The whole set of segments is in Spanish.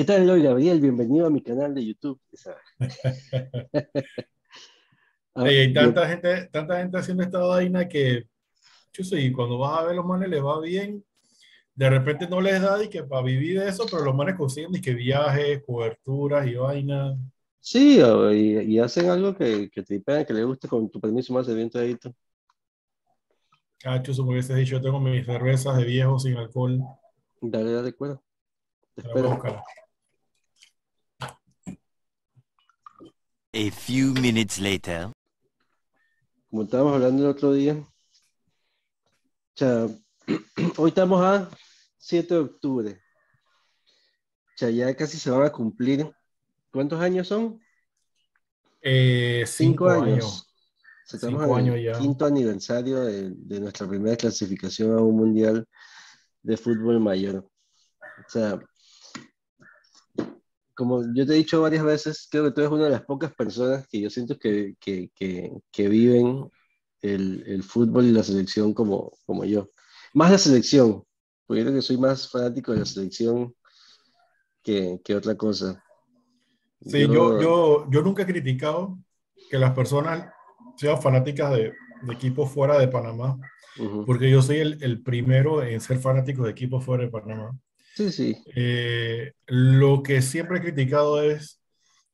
¿Qué tal, Eloy Gabriel? Bienvenido a mi canal de YouTube. Ah, hay tanta gente, tanta gente haciendo esta vaina que, yo sé, cuando vas a ver los manes les va bien, de repente no les da y que para vivir de eso, pero los manes consiguen y que viajes, coberturas y vaina. Sí, y, hacen algo que, que te que les guste con tu permiso más de ahí. Ah, chuso, me hubieses dicho, yo tengo mis cervezas de viejo sin alcohol. Dale, dale, cuero. Te espero. A few minutes later. Como estábamos hablando el otro día, hoy estamos a 7 de octubre. ya casi se van a cumplir. ¿Cuántos años son? Eh, cinco, años. Estamos en el quinto aniversario de, de, nuestra primera clasificación a un mundial de fútbol mayor. O sea, como yo te he dicho varias veces, creo que tú eres una de las pocas personas que yo siento que, que, que, que viven el, el, fútbol y la selección como, como yo. Más la selección, porque yo creo que soy más fanático de la selección que, que otra cosa. Sí, yo, yo, yo, nunca he criticado que las personas sean fanáticas de, de equipos fuera de Panamá, porque yo soy el, el, primero en ser fanático de equipos fuera de Panamá. Sí, sí. Eh, lo que siempre he criticado es,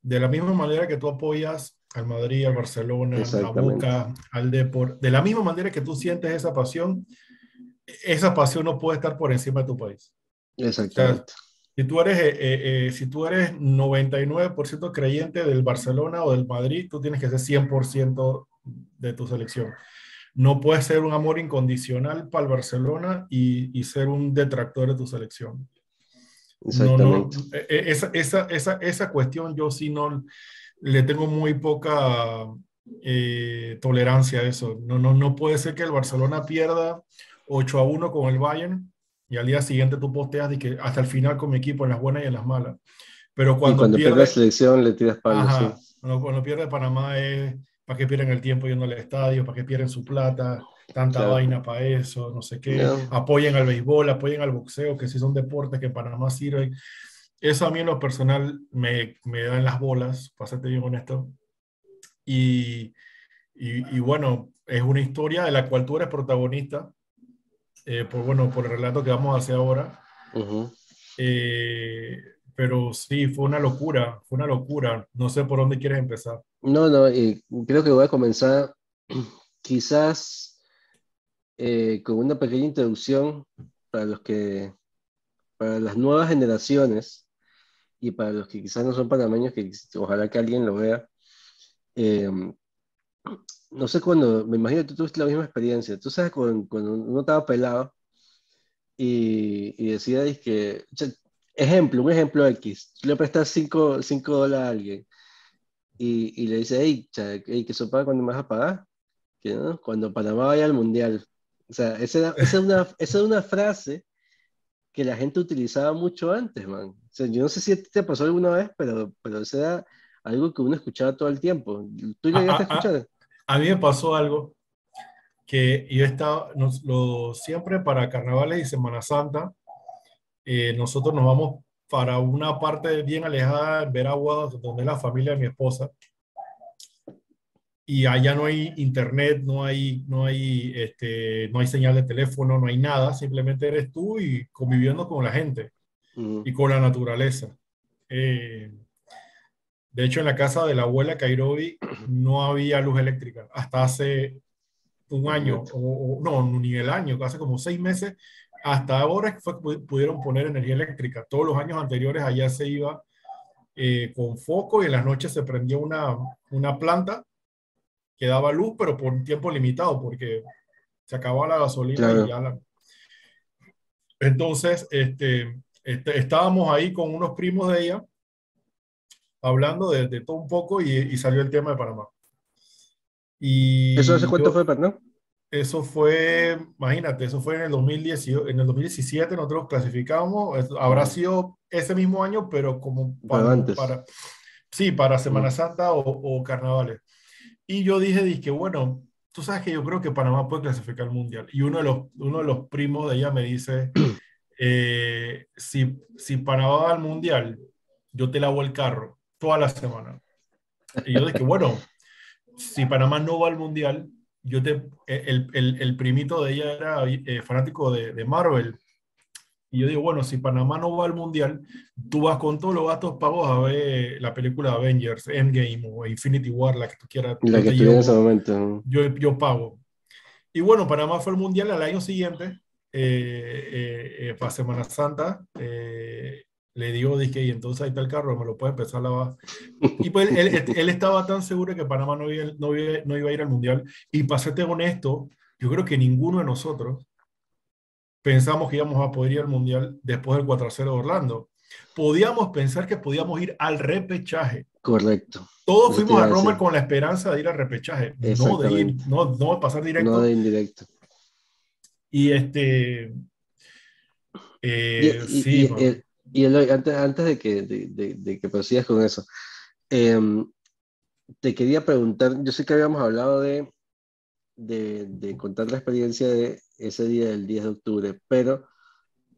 de la misma manera que tú apoyas al Madrid, al Barcelona, a Boca, al Deport, de la misma manera que tú sientes esa pasión, esa pasión no puede estar por encima de tu país. Exactamente. si tú eres, eh, eh, si tú eres 99% creyente del Barcelona o del Madrid, tú tienes que ser 100% de tu selección. No puedes ser un amor incondicional para el Barcelona y, y ser un detractor de tu selección. Exactamente. E, e, esa, esa, esa, esa, cuestión yo sí no le tengo muy poca eh, tolerancia a eso. No, no, no puede ser que el Barcelona pierda 8 a 1 con el Bayern y al día siguiente tú posteas de que hasta el final con mi equipo en las buenas y en las malas. Pero cuando, y cuando pierde, la selección le tiras palos. Cuando, cuando, pierde Panamá es para que pierden el tiempo yendo al estadio, para que pierden su plata, tanta vaina para eso, no sé qué, apoyen al béisbol, apoyen al boxeo, que sí son deportes que en Panamá sirven. Eso a mí en lo personal me, me da en las bolas, para serte bien honesto. Y, y, bueno, es una historia de la cual tú eres protagonista, eh, por, bueno, por el relato que vamos a hacer ahora. eh, pero sí, fue una locura, fue una locura. No sé por dónde quieres empezar. No, no, y creo que voy a comenzar quizás eh, con una pequeña introducción para los que, para las nuevas generaciones y para los que quizás no son panameños, que ojalá que alguien lo vea. Eh, no sé cuándo, me imagino que tú tuviste la misma experiencia. Tú sabes, cuando, cuando uno estaba pelado y, y decía que, ejemplo, un ejemplo X, le prestas 5 dólares a alguien y, y le dice, hey, eso paga cuando me vas a pagar, que no, cuando Panamá vaya al mundial. O sea, esa, esa, es una, esa es una frase que la gente utilizaba mucho antes, man. O sea, yo no sé si te pasó alguna vez, pero, pero eso era algo que uno escuchaba todo el tiempo. ¿Tú llegaste a, a escuchar? A, mí me pasó algo que yo estaba, nos, lo, siempre para carnavales y Semana Santa, eh, nosotros nos vamos para una parte bien alejada en Veragua, donde es la familia de mi esposa. Y allá no hay internet, no hay, no hay, este, no hay señal de teléfono, no hay nada. Simplemente eres tú y conviviendo con la gente y con la naturaleza. Eh, de hecho, en la casa de la abuela Kairobi no había luz eléctrica hasta hace un año, o, no, ni el año, hace como seis meses hasta ahora fue que pudieron poner energía eléctrica. Todos los años anteriores allá se iba eh, con foco y en las noches se prendía una, una planta que daba luz, pero por un tiempo limitado, porque se acababa la gasolina y ya la... Entonces, este, este, estábamos ahí con unos primos de ella, hablando de, de todo un poco y, y, salió el tema de Panamá. Y ¿Eso hace cuánto fue, perdón? Eso fue, imagínate, eso fue en el, 2018, en el 2017, nosotros clasificamos, habrá sido ese mismo año, pero como para, para sí, para Semana Santa o, o, Carnavales. Y yo dije, dije, bueno, tú sabes que yo creo que Panamá puede clasificar al Mundial. Y uno de los, uno de los primos de ella me dice, eh, si, si Panamá va al Mundial, yo te lavo el carro toda la semana. Y yo dije, bueno, si Panamá no va al Mundial, yo te, el, el, el primito de ella era eh, fanático de, de, Marvel. Y yo digo, bueno, si Panamá no va al Mundial, tú vas con todos los gastos pagos a ver la película Avengers, Endgame o Infinity War, la que tú quieras. La que en ese momento. Yo, yo pago. Y bueno, Panamá fue al Mundial al año siguiente, eh, eh, para Semana Santa. Le digo, dije, y entonces ahí está el carro, me lo puede empezar a lavar. Y pues él, él, estaba tan seguro que Panamá no iba, no, iba, no iba a ir al Mundial. Y para serte honesto, yo creo que ninguno de nosotros pensamos que íbamos a poder ir al Mundial después del 4-0 de Orlando. Podíamos pensar que podíamos ir al repechaje. Correcto. Todos fuimos a Roma con la esperanza de ir al repechaje, no de ir, no, no de pasar directo. No de indirecto. Y este. Eh, y, sí, y, antes, antes de que, de, que prosigas con eso, em, te quería preguntar, yo sé que habíamos hablado de, de, contar la experiencia de ese día del 10 de octubre, pero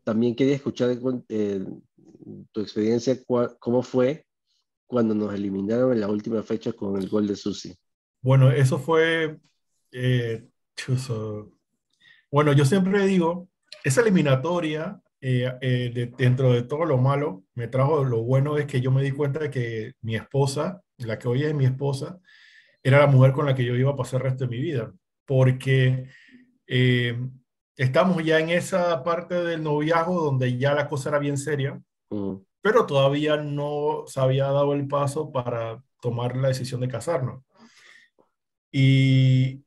también quería escuchar eh, tu experiencia, cómo fue cuando nos eliminaron en la última fecha con el gol de Susi. Bueno, eso fue... Eh, bueno, yo siempre digo, esa eliminatoria, eh, dentro de todo lo malo, me trajo lo bueno es que yo me di cuenta de que mi esposa, la que hoy es mi esposa, era la mujer con la que yo iba a pasar el resto de mi vida, porque estamos ya en esa parte del noviazgo donde ya la cosa era bien seria, mm. pero todavía no se había dado el paso para tomar la decisión de casarnos. Y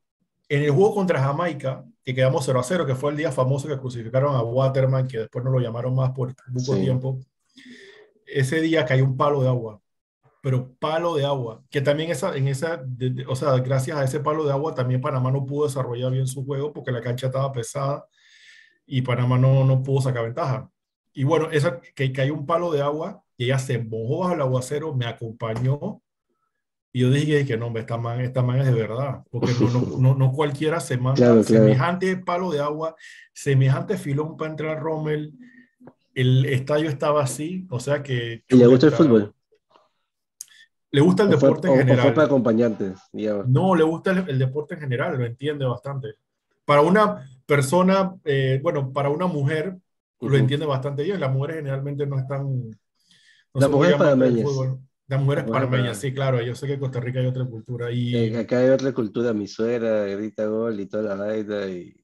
en el juego contra Jamaica, que quedamos 0 a 0, que fue el día famoso que crucificaron a Waterman, que después no lo llamaron más por mucho tiempo, ese día cayó un palo de agua pero palo de agua, que también esa, en esa, o sea, gracias a ese palo de agua también Panamá no pudo desarrollar bien su juego porque la cancha estaba pesada y Panamá no, no pudo sacar ventaja. Y bueno, esa, que cayó un palo de agua y ella se mojó bajo el aguacero, me acompañó y yo dije que no, esta man, esta man es de verdad, porque no, no, no, cualquiera se manda semejante palo de agua, semejante filón para entrar Rommel, el estadio estaba así, o sea que... ¿Y le gusta el fútbol? Le gusta el deporte en general. fue para acompañantes, No, le gusta el, deporte en general, lo entiende bastante. Para una persona, eh, bueno, para una mujer, lo entiende bastante bien. Las mujeres generalmente no están. No Las mujeres panameñas. Las mujeres panameñas, sí, claro. Yo sé que en Costa Rica hay otra cultura. Y... Eh, acá hay otra cultura. Mi suegra grita gol y toda la vaina. Y,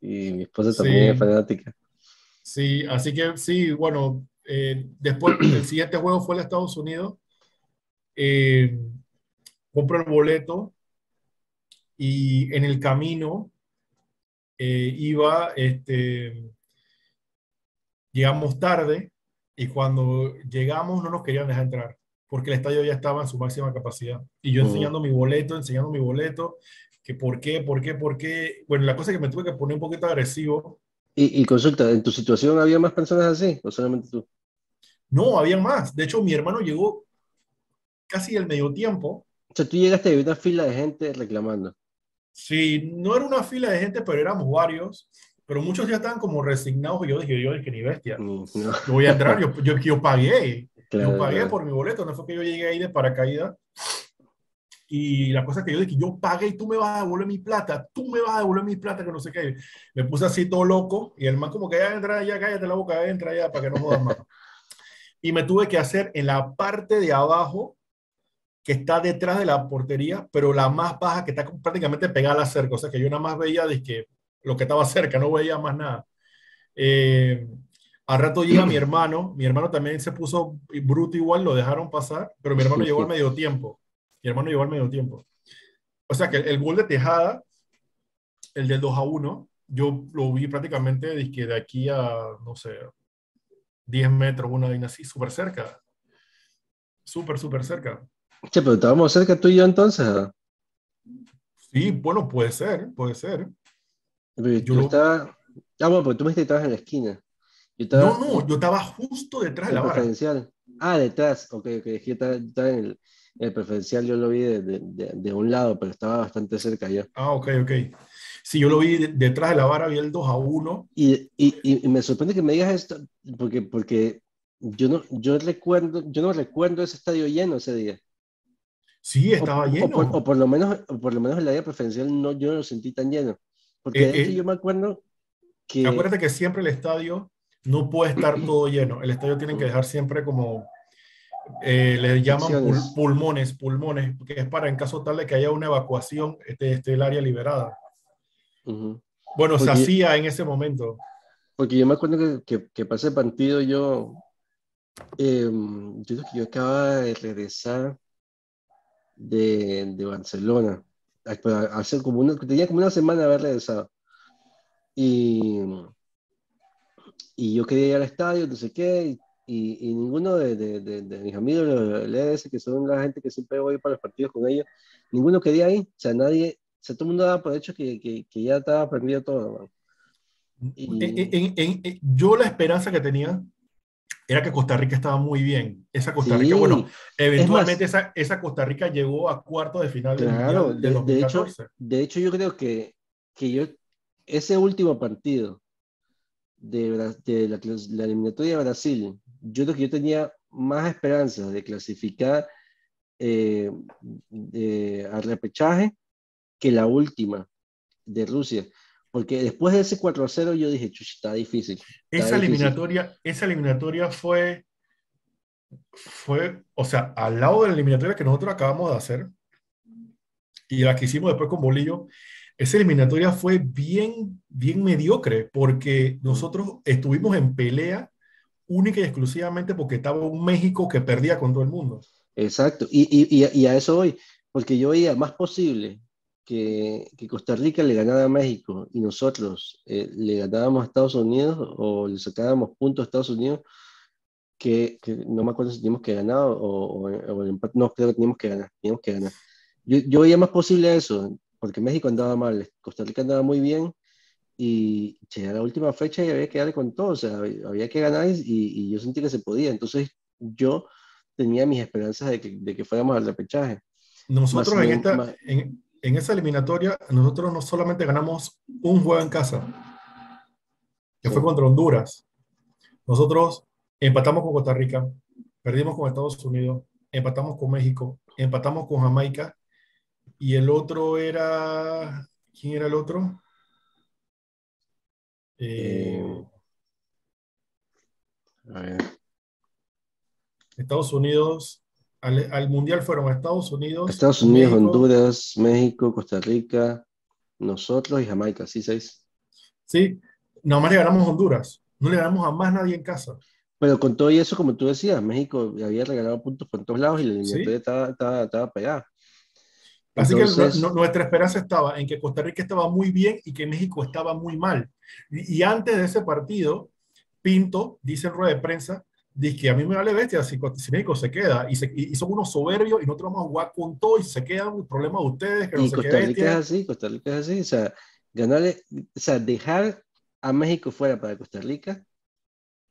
mi esposa también es fanática. Sí, así que sí, bueno, eh, después el siguiente juego fue el Estados Unidos eh, compro el boleto y en el camino eh, iba, este, llegamos tarde y cuando llegamos no nos querían dejar entrar porque el estadio ya estaba en su máxima capacidad. Y yo enseñando mi boleto, enseñando mi boleto, que por qué, por qué, por qué. Bueno, la cosa es que me tuve que poner un poquito agresivo. Y, y consulta, ¿en tu situación había más personas así o solamente tú? No, había más. De hecho, mi hermano llegó casi el medio tiempo. O sea, tú llegaste a una fila de gente reclamando. Sí, no era una fila de gente, pero éramos varios. Pero muchos ya estaban como resignados y yo dije, yo dije, ni bestia. No. voy a entrar, yo, yo, yo pagué. Yo pagué por mi boleto, no fue que yo llegué ahí de paracaídas. Y la cosa que yo dije, yo pagué y tú me vas a devolver mi plata, tú me vas a devolver mi plata, que no sé qué. Me puse así todo loco y el man como que ya entra ya, cállate la boca, entra ya para que no jodas más. y me tuve que hacer en la parte de abajo que está detrás de la portería, pero la más baja que está prácticamente pegada a la cerca. O sea que yo nada más veía de que lo que estaba cerca, no veía más nada. Eh, al rato llega mi hermano, mi hermano también se puso bruto igual, lo dejaron pasar, pero mi hermano llegó al medio tiempo. Mi hermano llegó al medio tiempo. O sea que el, gol de Tejada, el del 2 a 1, yo lo vi prácticamente de, de aquí a, no sé, 10 metros, una vaina así, súper cerca. Súper, súper cerca. Che, pero estábamos cerca tú y yo entonces. Sí, bueno, puede ser, puede ser. yo estaba. Ah, bueno, porque tú me estabas en la esquina. No, no, yo estaba justo detrás de la barra. Preferencial. Ah, detrás, ok, ok. Yo estaba, en, el, preferencial, yo lo vi de, de, de, un lado, pero estaba bastante cerca ya. Ah, ok, ok. Sí, yo lo vi detrás de la barra, vi el 2 a 1. Y, y, y, me sorprende que me digas esto, porque, porque Yo no, yo recuerdo, yo no recuerdo ese estadio lleno ese día. Sí, estaba lleno. O por, lo menos, por lo menos el área preferencial no, yo no lo sentí tan lleno. Porque Eh, eh, yo me acuerdo que... Acuérdate que siempre el estadio no puede estar todo lleno. El estadio tiene que dejar siempre como, eh, le llaman pul- pulmones, pulmones, que es para en caso tal de que haya una evacuación, este, este el área liberada. Ujú. Bueno, se Porque- hacía en ese momento. Porque yo me acuerdo que, que, que pasé el partido, yo, em, yo creo que yo acababa de regresar de, de Barcelona. Hace como una, tenía como una semana de haber regresado. Y, y yo quería ir al estadio, no sé qué, y, y ninguno de, de, de, de mis amigos, los del EDS, que son la gente que siempre voy para los partidos con ellos, ninguno quería ir. O sea, nadie, o sea, todo el mundo daba por hecho que, que, que ya estaba aprendido todo, man. Y- En- en- en- yo la esperanza que tenía era que Costa Rica estaba muy bien. Esa Costa Rica, Sí. bueno, eventualmente esa, esa Costa Rica llegó a cuartos de final del Claro, Mundial de, del de hecho, 2014. de hecho yo creo que, que yo, ese último partido de, de la, la eliminatoria de Brasil, yo creo que yo tenía más esperanzas de clasificar eh, de- al repechaje que la última de Rusia. Porque después de ese 4 a 0 yo dije, chuch, está difícil. está Esa difícil". eliminatoria, esa eliminatoria fue, fue, o sea, al lado de la eliminatoria que nosotros acabamos de hacer y la que hicimos después con Bolillo, esa eliminatoria fue bien, bien mediocre porque nosotros estuvimos en pelea única y exclusivamente porque estaba un México que perdía con todo el mundo. Exacto, y, y, y, a eso voy, porque yo veía más posible que, que Costa Rica le ganara a México y nosotros eh, le ganábamos a Estados Unidos o le sacábamos puntos a Estados Unidos, que, que no me acuerdo si teníamos que ganar o, o, o el empate, no, creo que teníamos que ganar, teníamos que ganar. Yo, yo veía más posible eso, porque México andaba mal, Costa Rica andaba muy bien y che, a la última fecha y había que darle con todo, o sea, había, que ganar y, y yo sentí que se podía, entonces yo tenía mis esperanzas de que, de que fuéramos al repechaje. Nosotros Más en, esta, más- en, en esa eliminatoria, nosotros no solamente ganamos un juego en casa, que Sí. fue contra Honduras. Nosotros empatamos con Costa Rica, perdimos con Estados Unidos, empatamos con México, empatamos con Jamaica, y el otro era... ¿Quién era el otro? Eh, Eh, a ver, Estados Unidos, al, al Mundial fueron Estados Unidos, Estados Unidos, México, Honduras, México, Costa Rica, nosotros y Jamaica, sí, seis. Sí, nada más le ganamos a Honduras, no le ganamos a más nadie en casa. Pero con todo y eso, como tú decías, México había regalado puntos por todos lados y la eliminatoria Sí. estaba, estaba, estaba pegada. Así que Entonces- nu- nuestra esperanza estaba en que Costa Rica estaba muy bien y que México estaba muy mal. Y, y antes de ese partido, Pinto dice en rueda de prensa, dice que a mí me vale bestia si, si México se queda y, se- y- son unos soberbios y nosotros vamos a jugar con todo y se quedan, el problema de ustedes, que no Y qué Costa Rica es así, Costa Rica es así, o sea, ganarle, o sea, dejar a México fuera para Costa Rica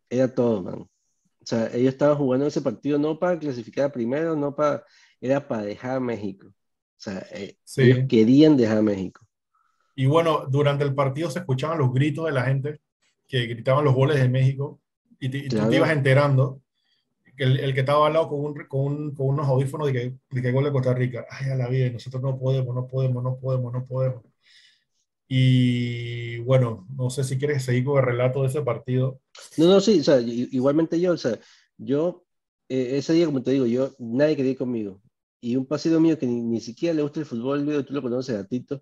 era todo, man. O sea, ellos estaban jugando ese partido no para clasificar primero, no para, era para dejar a México. O sea, eh, Sí. ellos querían dejar a México. Y bueno, durante el partido se escuchaban los gritos de la gente que gritaban los goles de México y, te- tú te ibas enterando que el, el que estaba al lado con, un- con, un- con unos audífonos de que, de que gol de Costa Rica. Ay, a la vida, y nosotros no podemos, no podemos, no podemos, no podemos. Y bueno, no sé si quieres seguir con el relato de ese partido. No, no, sí, o sea, igualmente yo, o sea, yo, eh, ese día, como te digo, yo, nadie quería ir conmigo. Y un pasido mío que ni, ni siquiera le gusta el fútbol, Leo, tú lo conoces a Tito.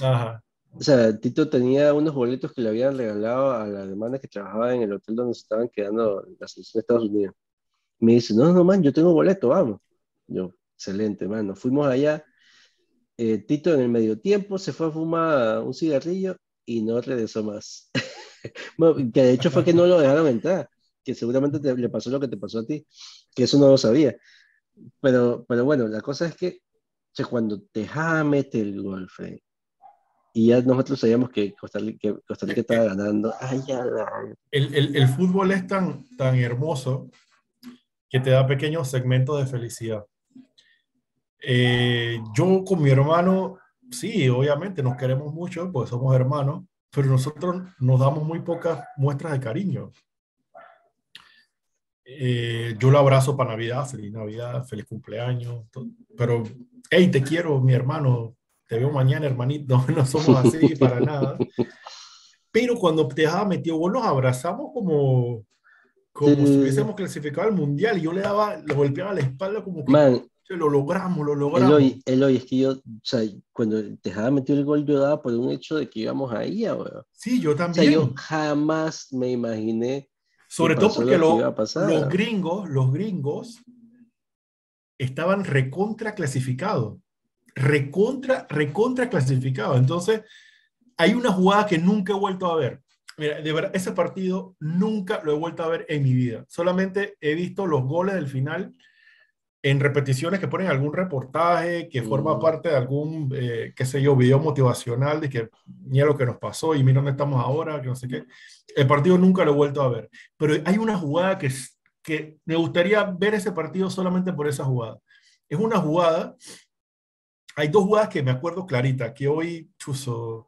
Ajá. O sea, Tito tenía unos boletos que le habían regalado a la hermana que trabajaba en el hotel donde se estaban quedando la selección de Estados Unidos. Me dice, no, no, man, yo tengo boleto, vamos. Yo, excelente, man, nos fuimos allá. Eh, Tito en el medio tiempo se fue a fumar un cigarrillo y no regresó más. Bueno, que de hecho fue que no lo dejaron entrar, que seguramente te- le pasó lo que te pasó a ti, que eso no lo sabía. Pero, pero bueno, la cosa es que o sea, cuando Tejada mete el gol, y ya nosotros sabíamos que Costa Rica, que Costa Rica estaba ganando, ay, ya la- El, el, el fútbol es tan, tan hermoso que te da pequeños segmentos de felicidad. Eh, yo con mi hermano, sí, obviamente nos queremos mucho porque somos hermanos, pero nosotros nos damos muy pocas muestras de cariño. Eh, yo lo abrazo para Navidad, feliz Navidad, feliz cumpleaños, pero, hey, te quiero, mi hermano, te veo mañana, hermanito, no somos así para nada. Pero cuando Tejada metió gol, nos abrazamos como, como si hubiésemos clasificado al mundial y yo le daba, le golpeaba la espalda como que Man, lo logramos, lo logramos. Eloy, Eloy, es que yo, o sea, cuando Tejada metió el gol, yo daba por un hecho de que íbamos ahí, ahora. Sí, yo O sea, también. yo jamás me imaginé. Sobre todo porque lo lo- los gringos, los gringos estaban recontra clasificados. Recontra, recontra clasificados. Entonces, hay una jugada que nunca he vuelto a ver. Mira, de verdad, ese partido nunca lo he vuelto a ver en mi vida. Solamente he visto los goles del final en repeticiones que ponen algún reportaje, que forma Mm. parte de algún, eh, qué sé yo, video motivacional de que mira lo que nos pasó y mira dónde estamos ahora, que no sé qué. El partido nunca lo he vuelto a ver. Pero hay una jugada que, que me gustaría ver ese partido solamente por esa jugada. Es una jugada, hay dos jugadas que me acuerdo clarita, que hoy, chuzo,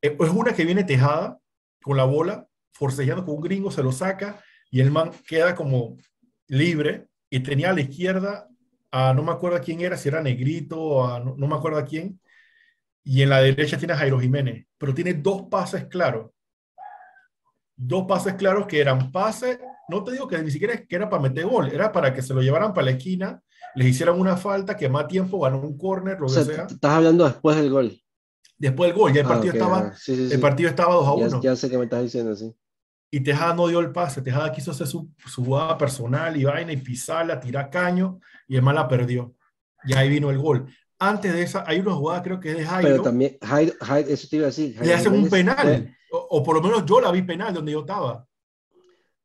eh, es una que viene tejada con la bola, forcejeando con un gringo, se lo saca y el man queda como libre y tenía a la izquierda a no me acuerdo a quién era, si era Negrito o a no, no me acuerdo a quién, y en la derecha tiene a Jairo Jiménez, pero tiene dos pases claros. Dos pases claros que eran pases, no te digo que ni siquiera que era para meter gol, era para que se lo llevaran para la esquina, les hicieran una falta, que más tiempo ganó un córner, lo O que sea, estás hablando después del gol. Después del gol, ya el Ah, partido estaba, ah, sí, sí, sí. el partido estaba 2 a Ya, 1. ya sé que me estás diciendo, sí. Y Tejada no dio el pase. Tejada quiso hacer su, su jugada personal y vaina y pisarla, tirar caño y man la perdió. Y ahí vino el gol. Antes de esa, hay una jugada, creo que es de Jairo. Pero también, Jairo, Jairo- eso te iba a decir. le Jairo hacen un penal. fue- O, o por lo menos yo la vi penal donde yo estaba.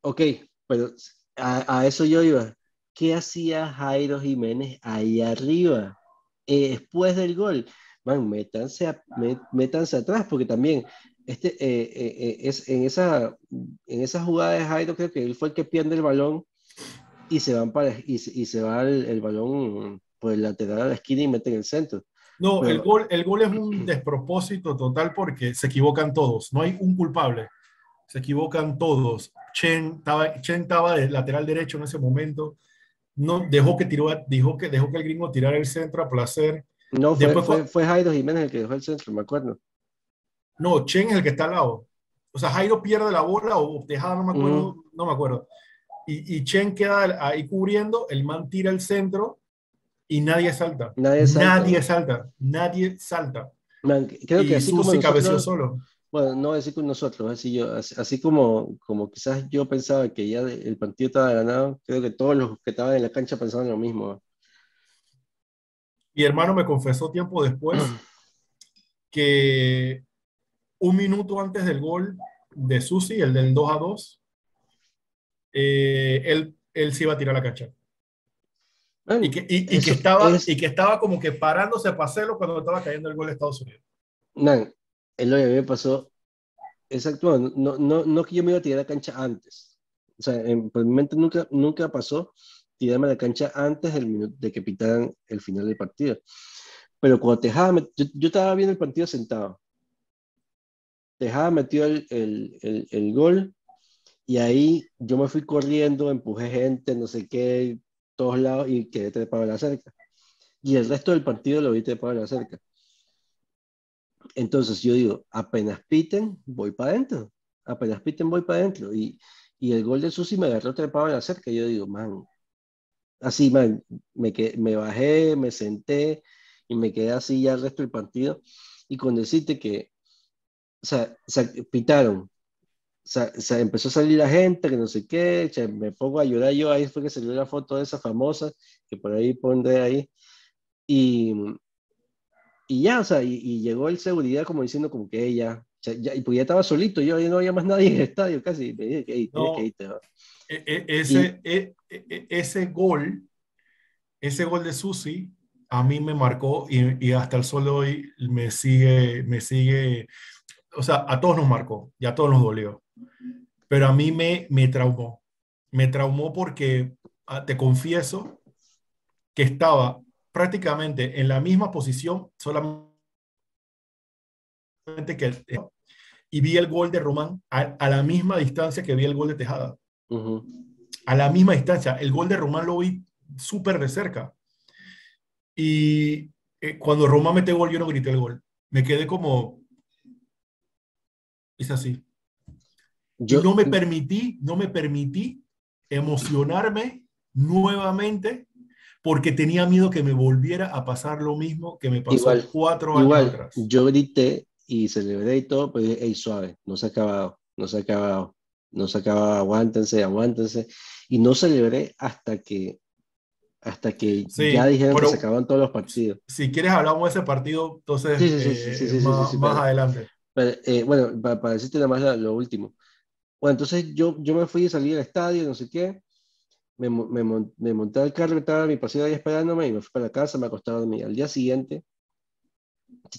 ok, pero a, a eso yo iba. ¿Qué hacía Jairo Jiménez ahí arriba? Eh, después del gol. Man, métanse, a- mé- métanse atrás, porque también este, eh, eh, eh, es, en, esa, en esa jugada de Jairo, creo que él fue el que pierde el balón y se, van para, y, y se va el, el balón por el lateral a la esquina y mete en el centro. No, Pero- el, gol, el gol es un despropósito total porque se equivocan todos. No hay un culpable. Se equivocan todos. Chen estaba, Chen estaba de lateral derecho en ese momento. No, dejó que, tiró, dijo que, dejó que el gringo tirara el centro a placer. No, fue, Después fue- fue Jairo Jiménez el que dejó el centro, me acuerdo. No, Chen es el que está al lado. O sea, Jairo pierde la bola o Tejada, no me acuerdo. No me acuerdo. Y, y Chen queda ahí cubriendo, el man tira el centro y nadie salta. Nadie salta. Nadie salta. Nadie salta. Man, creo y que así como nosotros, solo. bueno, no decir con nosotros, así, yo, así, así como, como quizás yo pensaba que ya el partido estaba ganado, creo que todos los que estaban en la cancha pensaban lo mismo. Mi hermano me confesó tiempo después que un minuto antes del gol de Susi, el del 2 a 2, eh, él, él se iba a tirar a la cancha. Man, Y que, y, y que estaba, es- y que estaba como que parándose para hacerlo cuando estaba cayendo el gol de Estados Unidos. man, lo que a mí me pasó, exacto, no, no, no que yo me iba a tirar a la cancha antes, o sea, en, por mi mente nunca, nunca pasó tirarme a la cancha antes del minuto, de que pitaran el final del partido. Pero cuando Tejada, met- yo, yo estaba viendo el partido sentado. Tejada metió el, el, el, el gol y ahí yo me fui corriendo, empujé gente, no sé qué, todos lados y quedé trepado en la cerca. Y el resto del partido lo vi trepado en la cerca. Entonces yo digo, apenas piten, voy para adentro. Apenas piten, voy para adentro. Y, y el gol de Susi me agarró trepado en la cerca. Yo digo, man, así, man, me, me bajé, me senté y me quedé así ya el resto del partido. Y con decirte que, sea, o sea, pitaron. O sea, o sea, empezó a salir la gente, que no sé qué, o sea, me pongo a llorar yo, ahí fue que salió la foto de esa famosa, que por ahí pondré ahí. Y, y ya, o sea, y, y llegó el seguridad como diciendo como que ella, ya, y pues ya estaba solito, yo no había más nadie en el estadio casi, me dije que "Ey, tienes No. que irte, ¿no?". E- e- ese, e- e- ese gol, ese gol de Susi, a mí me marcó y, y hasta el sol de hoy me sigue, me sigue, o sea, a todos nos marcó y a todos nos dolió. Pero a mí me, me traumó. Me traumó porque, ah, te confieso, que estaba prácticamente en la misma posición, solamente que... Y vi el gol de Román a, a la misma distancia que vi el gol de Tejada. A la misma distancia. El gol de Román lo vi súper de cerca. Y eh, cuando Román mete gol, yo no grité el gol. Me quedé como... Es así. Yo no me permití, no me permití emocionarme nuevamente porque tenía miedo que me volviera a pasar lo mismo que me pasó cuatro años atrás. Yo grité y celebré y todo, pero hey, suave, no se ha acabado, no se ha acabado, no se ha acabado, aguántense, aguántense. Y no celebré hasta que hasta que ya dijeron que se acaban todos los partidos. Si quieres hablamos de ese partido, entonces sí, más, más adelante. Eh, bueno, para, decirte nada más lo último. Bueno, entonces yo, yo me fui y salí del estadio, no sé qué, me, me, me monté al carro estaba mi paseo ahí esperándome y me fui para la casa, me acosté a dormir. Al día siguiente,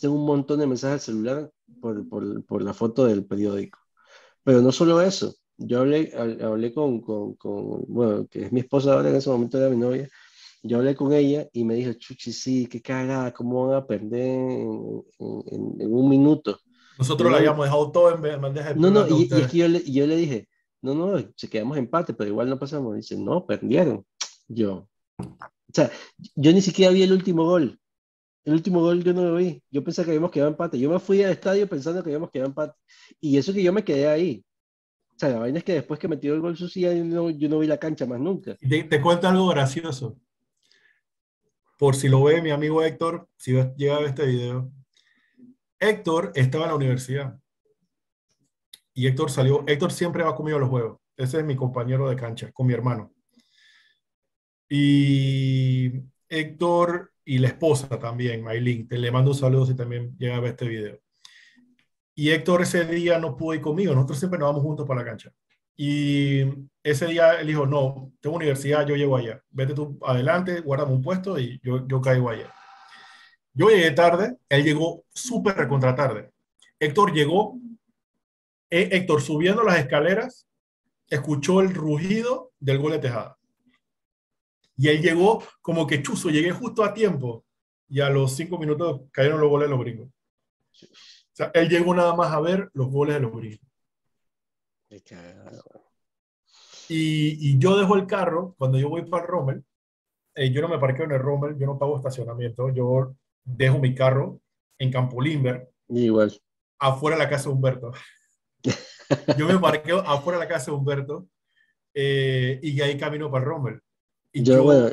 tengo un montón de mensajes al celular por, por, por, la foto del periódico. Pero no solo eso, yo hablé, hablé con, con, con, bueno, que es mi esposa ahora, en ese momento era mi novia, yo hablé con ella y me dijo, Chuchi, sí, qué cagada, ¿cómo van a perder en, en, en un minuto? Nosotros lo habíamos dejado todo en bandeja de No, no, y, y, es que yo le, yo le dije, no, no, se quedamos empate, pero igual no pasamos. Dice, no, perdieron. Yo, o sea, yo ni siquiera vi el último gol. El último gol yo no lo vi. Yo pensé que habíamos quedado empate. Yo me fui al estadio pensando que habíamos quedado empate. Y eso que yo me quedé ahí. O sea, la vaina es que después que metió el gol Sucia, yo no, yo no vi la cancha más nunca. Te, te, cuento algo gracioso. Por si lo ve mi amigo Héctor, si llega a ver este video. Héctor estaba en la universidad y Héctor salió. Héctor siempre va conmigo a los juegos. Ese es mi compañero de cancha, con mi hermano. Y Héctor y la esposa también, Maylin, te le mando un saludo si también llega a ver este video. Y Héctor ese día no pudo ir conmigo, nosotros siempre nos vamos juntos para la cancha. Y ese día él dijo, no, tengo universidad, yo llego allá. Vete tú adelante, guárdame un puesto y yo, yo caigo allá. Yo llegué tarde, él llegó súper recontra tarde. Héctor llegó eh, Héctor, subiendo las escaleras, escuchó el rugido del gol de Tejada. Y él llegó como que chuzo, llegué justo a tiempo. Y a los cinco minutos cayeron los goles de los gringos. O sea, él llegó nada más a ver los goles de los gringos. Y, y, yo dejo el carro, cuando yo voy para el Rommel, eh, yo no me parqueo en el Rommel, yo no pago estacionamiento, yo dejo mi carro en Campo Limber. Igual. Afuera de la casa de Humberto. Yo me parqué afuera de la casa de Humberto eh, y ahí camino para el Rommel. Y yo,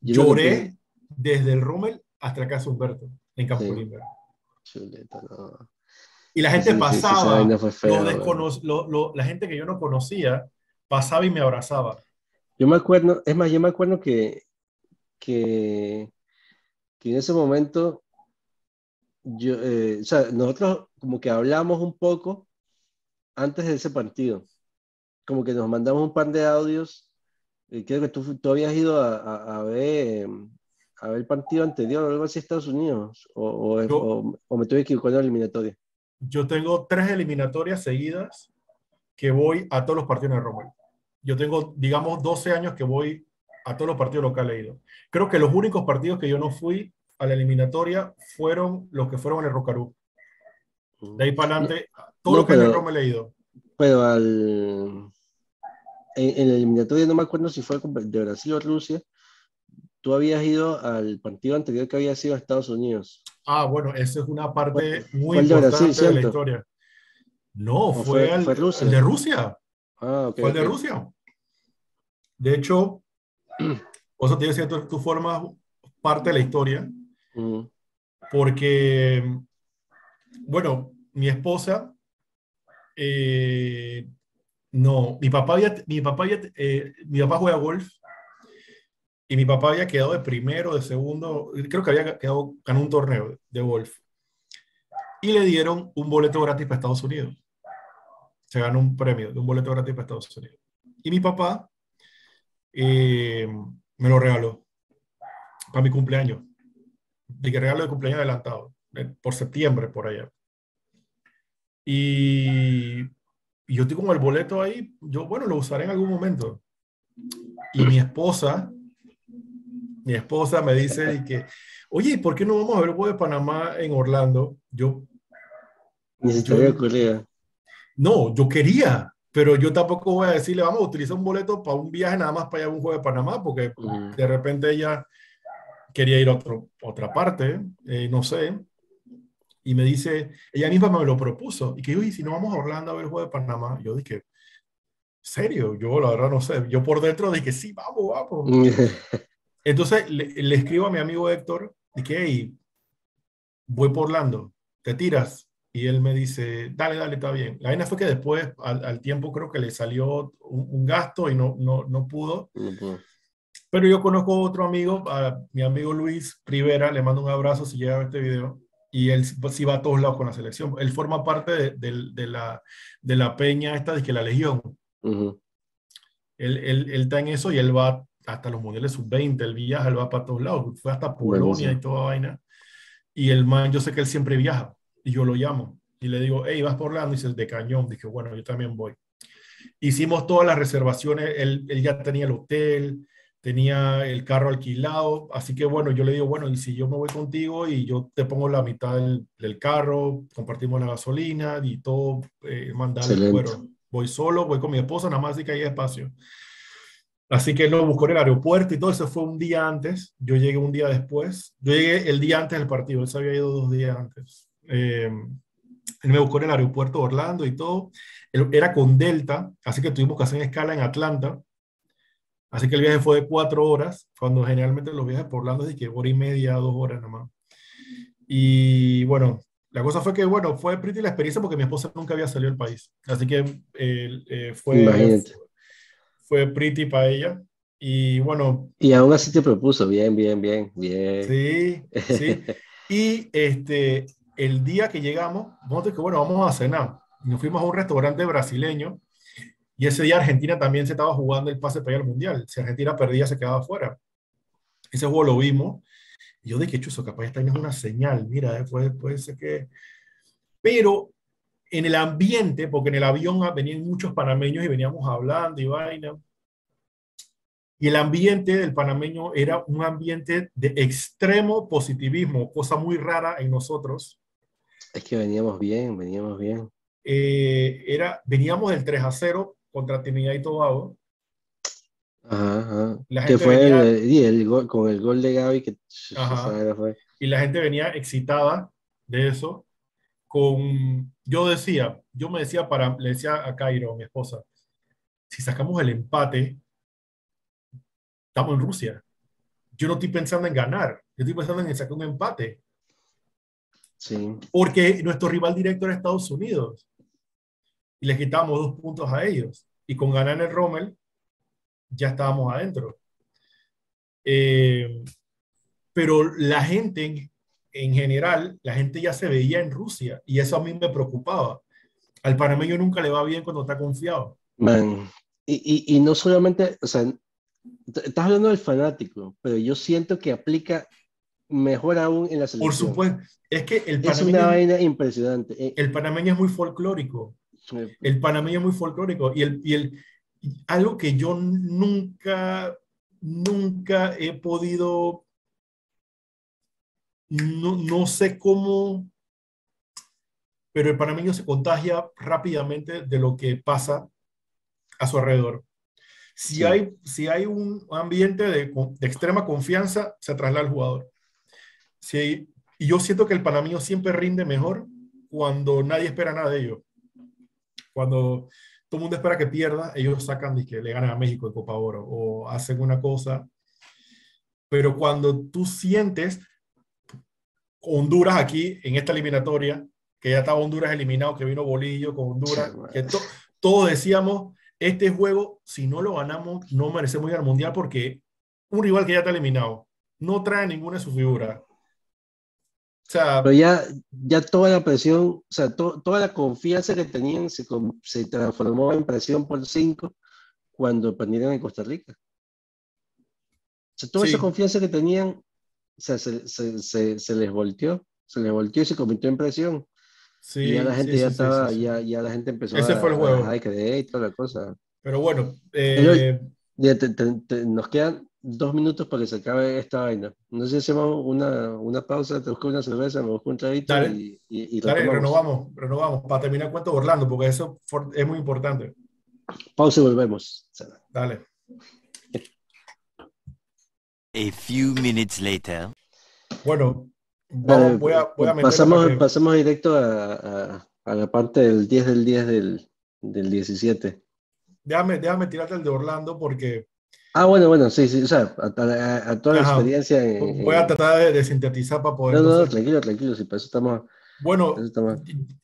lloré desde el Rommel hasta la casa de Humberto, en Campo Libre. Y la gente pasaba, la gente que yo no conocía, pasaba y me abrazaba. Yo me acuerdo, es más, yo me acuerdo que, que, que en ese momento, yo, eh, o sea, nosotros como que hablamos un poco antes de ese partido. Como que nos mandamos un par de audios. y creo que tú, tú habías ido a, a, ver, a ver el partido anterior o algo así Estados Unidos. O, o, me tuve que ir con la eliminatoria. Yo tengo tres eliminatorias seguidas que voy a todos los partidos en el Yo tengo, digamos, 12 años que voy a todos los partidos locales ido. Creo que los únicos partidos que yo no fui a la eliminatoria fueron los que fueron en el Rocarú. De ahí para adelante, todo lo que pero, me he leído. Pero al. En, el eliminatorio no me acuerdo si fue de Brasil o Rusia. Tú habías ido al partido anterior que había sido a Estados Unidos. Ah, bueno, esa es una parte muy importante de, la historia. No, fue, el, de Rusia. Ah, fue el de Rusia. De hecho, o sea, tienes que tú formas parte de la historia. Porque bueno, mi esposa, eh, no, mi papá había, mi papá eh, mi papá juega golf y mi papá había quedado de primero, de segundo, creo que había quedado, ganó un torneo de golf. Y le dieron un boleto gratis para Estados Unidos. Se ganó un premio de un boleto gratis para Estados Unidos. Y mi papá eh, me lo regaló para mi cumpleaños. Que regalo de cumpleaños adelantado, por septiembre, por allá. Y, yo estoy con el boleto ahí, yo, bueno, lo usaré en algún momento. Y mi esposa, mi esposa me dice que, oye, ¿por qué no vamos a ver el juego de Panamá en Orlando? Yo... Ni ocurría. No, yo quería, pero yo tampoco voy a decirle, vamos a utilizar un boleto para un viaje nada más para allá a un juego de Panamá, porque de repente ella quería ir a otro, otra parte, eh, no sé, y me dice, ella misma me lo propuso, y que yo, ¿y si no vamos a Orlando a ver el juego de Panamá? Yo dije, ¿serio? Yo la verdad no sé, yo por dentro dije, sí, vamos, vamos. Entonces le, le, escribo a mi amigo Héctor, que, hey, voy por Orlando, ¿te tiras? Y él me dice, dale, dale, está bien. La vaina fue que después, al, tiempo, creo que le salió un, gasto y no, no, no pudo. Pero yo conozco otro amigo, a mi amigo Luis Rivera, le mando un abrazo si llega a este video, y él sí va a todos lados con la selección. Él forma parte de, de, la, de la peña esta de que la Legión. él, él, él, está en eso y él va hasta los mundiales sub-20, él viaja, él va para todos lados, fue hasta Polonia y toda vaina. Y el man, yo sé que él siempre viaja y yo lo llamo y le digo, hey, vas por Orlando, y dice, de cañón. Dije, bueno, yo también voy. Hicimos todas las reservaciones, él, él, ya tenía el hotel, tenía el carro alquilado, así que bueno, yo le digo, bueno, y si yo me voy contigo y yo te pongo la mitad del, del carro, compartimos la gasolina y todo, eh, bueno, voy solo, voy con mi esposa, nada más así que hay espacio. Así que él lo buscó en el aeropuerto y todo eso fue un día antes, yo llegué un día después, yo llegué el día antes del partido, él se había ido dos días antes. Eh, él me buscó en el aeropuerto de Orlando y todo. era con Delta, así que tuvimos que hacer escala en Atlanta. Así que el viaje fue de cuatro horas, cuando generalmente los viajes por Orlando es de que hora y media, dos horas nomás. Y bueno, la cosa fue que, bueno, fue pretty la experiencia porque mi esposa nunca había salido del país. Así que eh, fue, fue pretty para ella. Y bueno. Y aún así te propuso, bien, bien, bien, bien. Sí, sí. y este, el día que llegamos, nosotros que bueno, vamos a cenar. Nos fuimos a un restaurante brasileño y ese día Argentina también se estaba jugando el pase para ir al Mundial. Si Argentina perdía, se quedaba fuera. Ese juego lo vimos. Y yo dije, chuzo, capaz esta es una señal. Mira, puede, puede ser que... Pero en el ambiente, porque en el avión venían muchos panameños y veníamos hablando y vaina. Y el ambiente del panameño era un ambiente de extremo positivismo, cosa muy rara en nosotros. Es que veníamos bien, veníamos bien. Eh, era, veníamos del 3 a 0 contra Trinidad y Tobago. Ajá, que fue el, gol, con el gol de Gaby que y la gente venía excitada de eso con yo decía yo me decía para le decía a Cairo mi esposa si sacamos el empate estamos en Rusia. Yo no estoy pensando en ganar yo estoy pensando en sacar un empate porque nuestro rival directo era Estados Unidos. Y le quitamos dos puntos a ellos. Y con ganar el Rommel, ya estábamos adentro. Eh, pero la gente en, general, la gente ya se veía en Rusia y eso a mí me preocupaba. Al panameño nunca le va bien cuando está confiado. y, y, y, no solamente, o sea, estás hablando del fanático, pero yo siento que aplica mejor aún en la selección. Por supuesto, es que el panameño... Es una vaina impresionante. Eh. El panameño es muy folclórico. El panameño es muy folclórico. Y, el, y el, algo que yo nunca, nunca he podido, no, no sé cómo, pero el panameño se contagia rápidamente de lo que pasa a su alrededor. Si, hay, si hay un ambiente de, de, extrema confianza, se traslada al jugador. Sí, y yo siento que el panameño siempre rinde mejor cuando nadie espera nada de ellos. Cuando todo el mundo espera que pierda, ellos sacan y que le ganan a México en Copa Oro o hacen una cosa. Pero cuando tú sientes Honduras aquí en esta eliminatoria, que ya estaba Honduras eliminado, que vino Bolillo con Honduras, que todos decíamos, este juego, si no lo ganamos, no merecemos ir al Mundial porque un rival que ya está eliminado no trae ninguna de sus figuras pero ya, ya toda la presión, o sea, toda la confianza que tenían se, se transformó en presión por cinco cuando perdieron en Costa Rica. O sea, toda esa confianza que tenían, o sea, se, se, se, les volteó, se les volteó y se convirtió en presión. Sí, y ya la gente ya estaba, ya, ya la gente empezó Ese a, fue el juego. a, y toda la cosa. Pero bueno, eh... nos quedan dos minutos para que se acabe esta vaina. No sé si hacemos una, una pausa, te busco una cerveza, me busco un traguito y, y, renovamos, renovamos, para terminar cuento Orlando, porque eso es muy importante. Pausa y volvemos. Dale. A few minutes later. Bueno, vamos, voy a, voy a pasamos, pasamos directo a, a, a, la parte del 10 del 10 del, del 17. Déjame, déjame tirarte el de Orlando porque Ah, bueno, bueno, sí, sí, o sea, a, toda la experiencia. Voy a tratar de, sintetizar para poder. No, no, tranquilo, tranquilo, si para eso estamos. Bueno,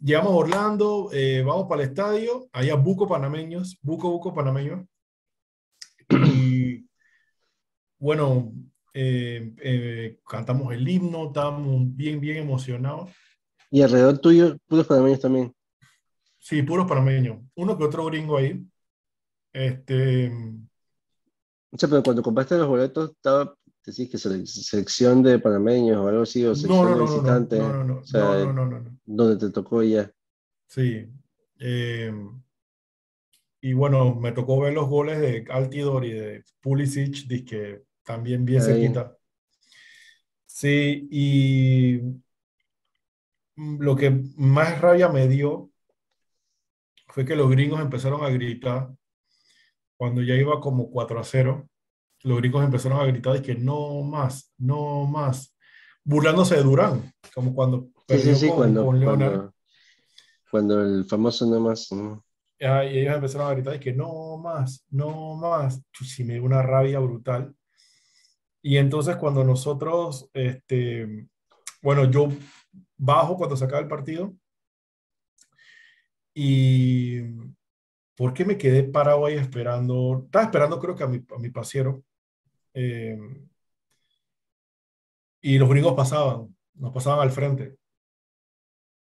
llegamos a Orlando, eh, vamos para el estadio, allá buco panameños, buco, buco panameños. Y bueno, eh, eh, cantamos el himno, estábamos bien, bien emocionados. ¿Y alrededor tuyo, puros panameños también? Sí, puros panameños. Uno que otro gringo ahí. Este o sea, pero cuando compraste los boletos, estaba, decís que selección de panameños o algo así, o no, no, de visitantes. No, no, no, o sea, no, no, no, no, Donde te tocó ya. Sí. Eh, y bueno, me tocó ver los goles de Altidor y de Pulisic, que también bien cerquita. Sí, y lo que más rabia me dio fue que los gringos empezaron a gritar cuando ya iba como 4 a 0, los gringos empezaron a gritar y que no más, no más, burlándose de Durán, como cuando perdió con, cuando, con Cuando, el famoso no más. Y ellos empezaron a gritar y que no más, no más. Sí, me dio una rabia brutal. Y entonces cuando nosotros, este, bueno, yo bajo cuando se acaba el partido y ¿Por qué me quedé parado ahí esperando? Estaba esperando creo que a mi, a mi pasiero. Eh, y los gringos pasaban, nos pasaban al frente.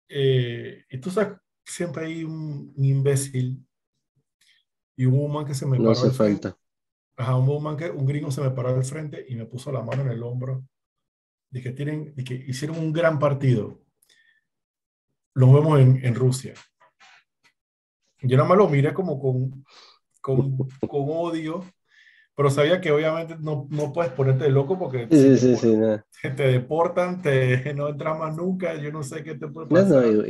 Eh, y tú sabes, siempre hay un, imbécil y un man que se me no hace falta. Ajá, un man que un gringo se me paró al frente y me puso la mano en el hombro. Dije, tienen, que hicieron un gran partido. Los vemos en, en Rusia. Yo nada más lo miré como con, con, con odio, pero sabía que obviamente no, no puedes ponerte loco porque sí, sí, sí, te, te, deportan, te, no entras más nunca, yo no sé qué te puede pasar. No, no,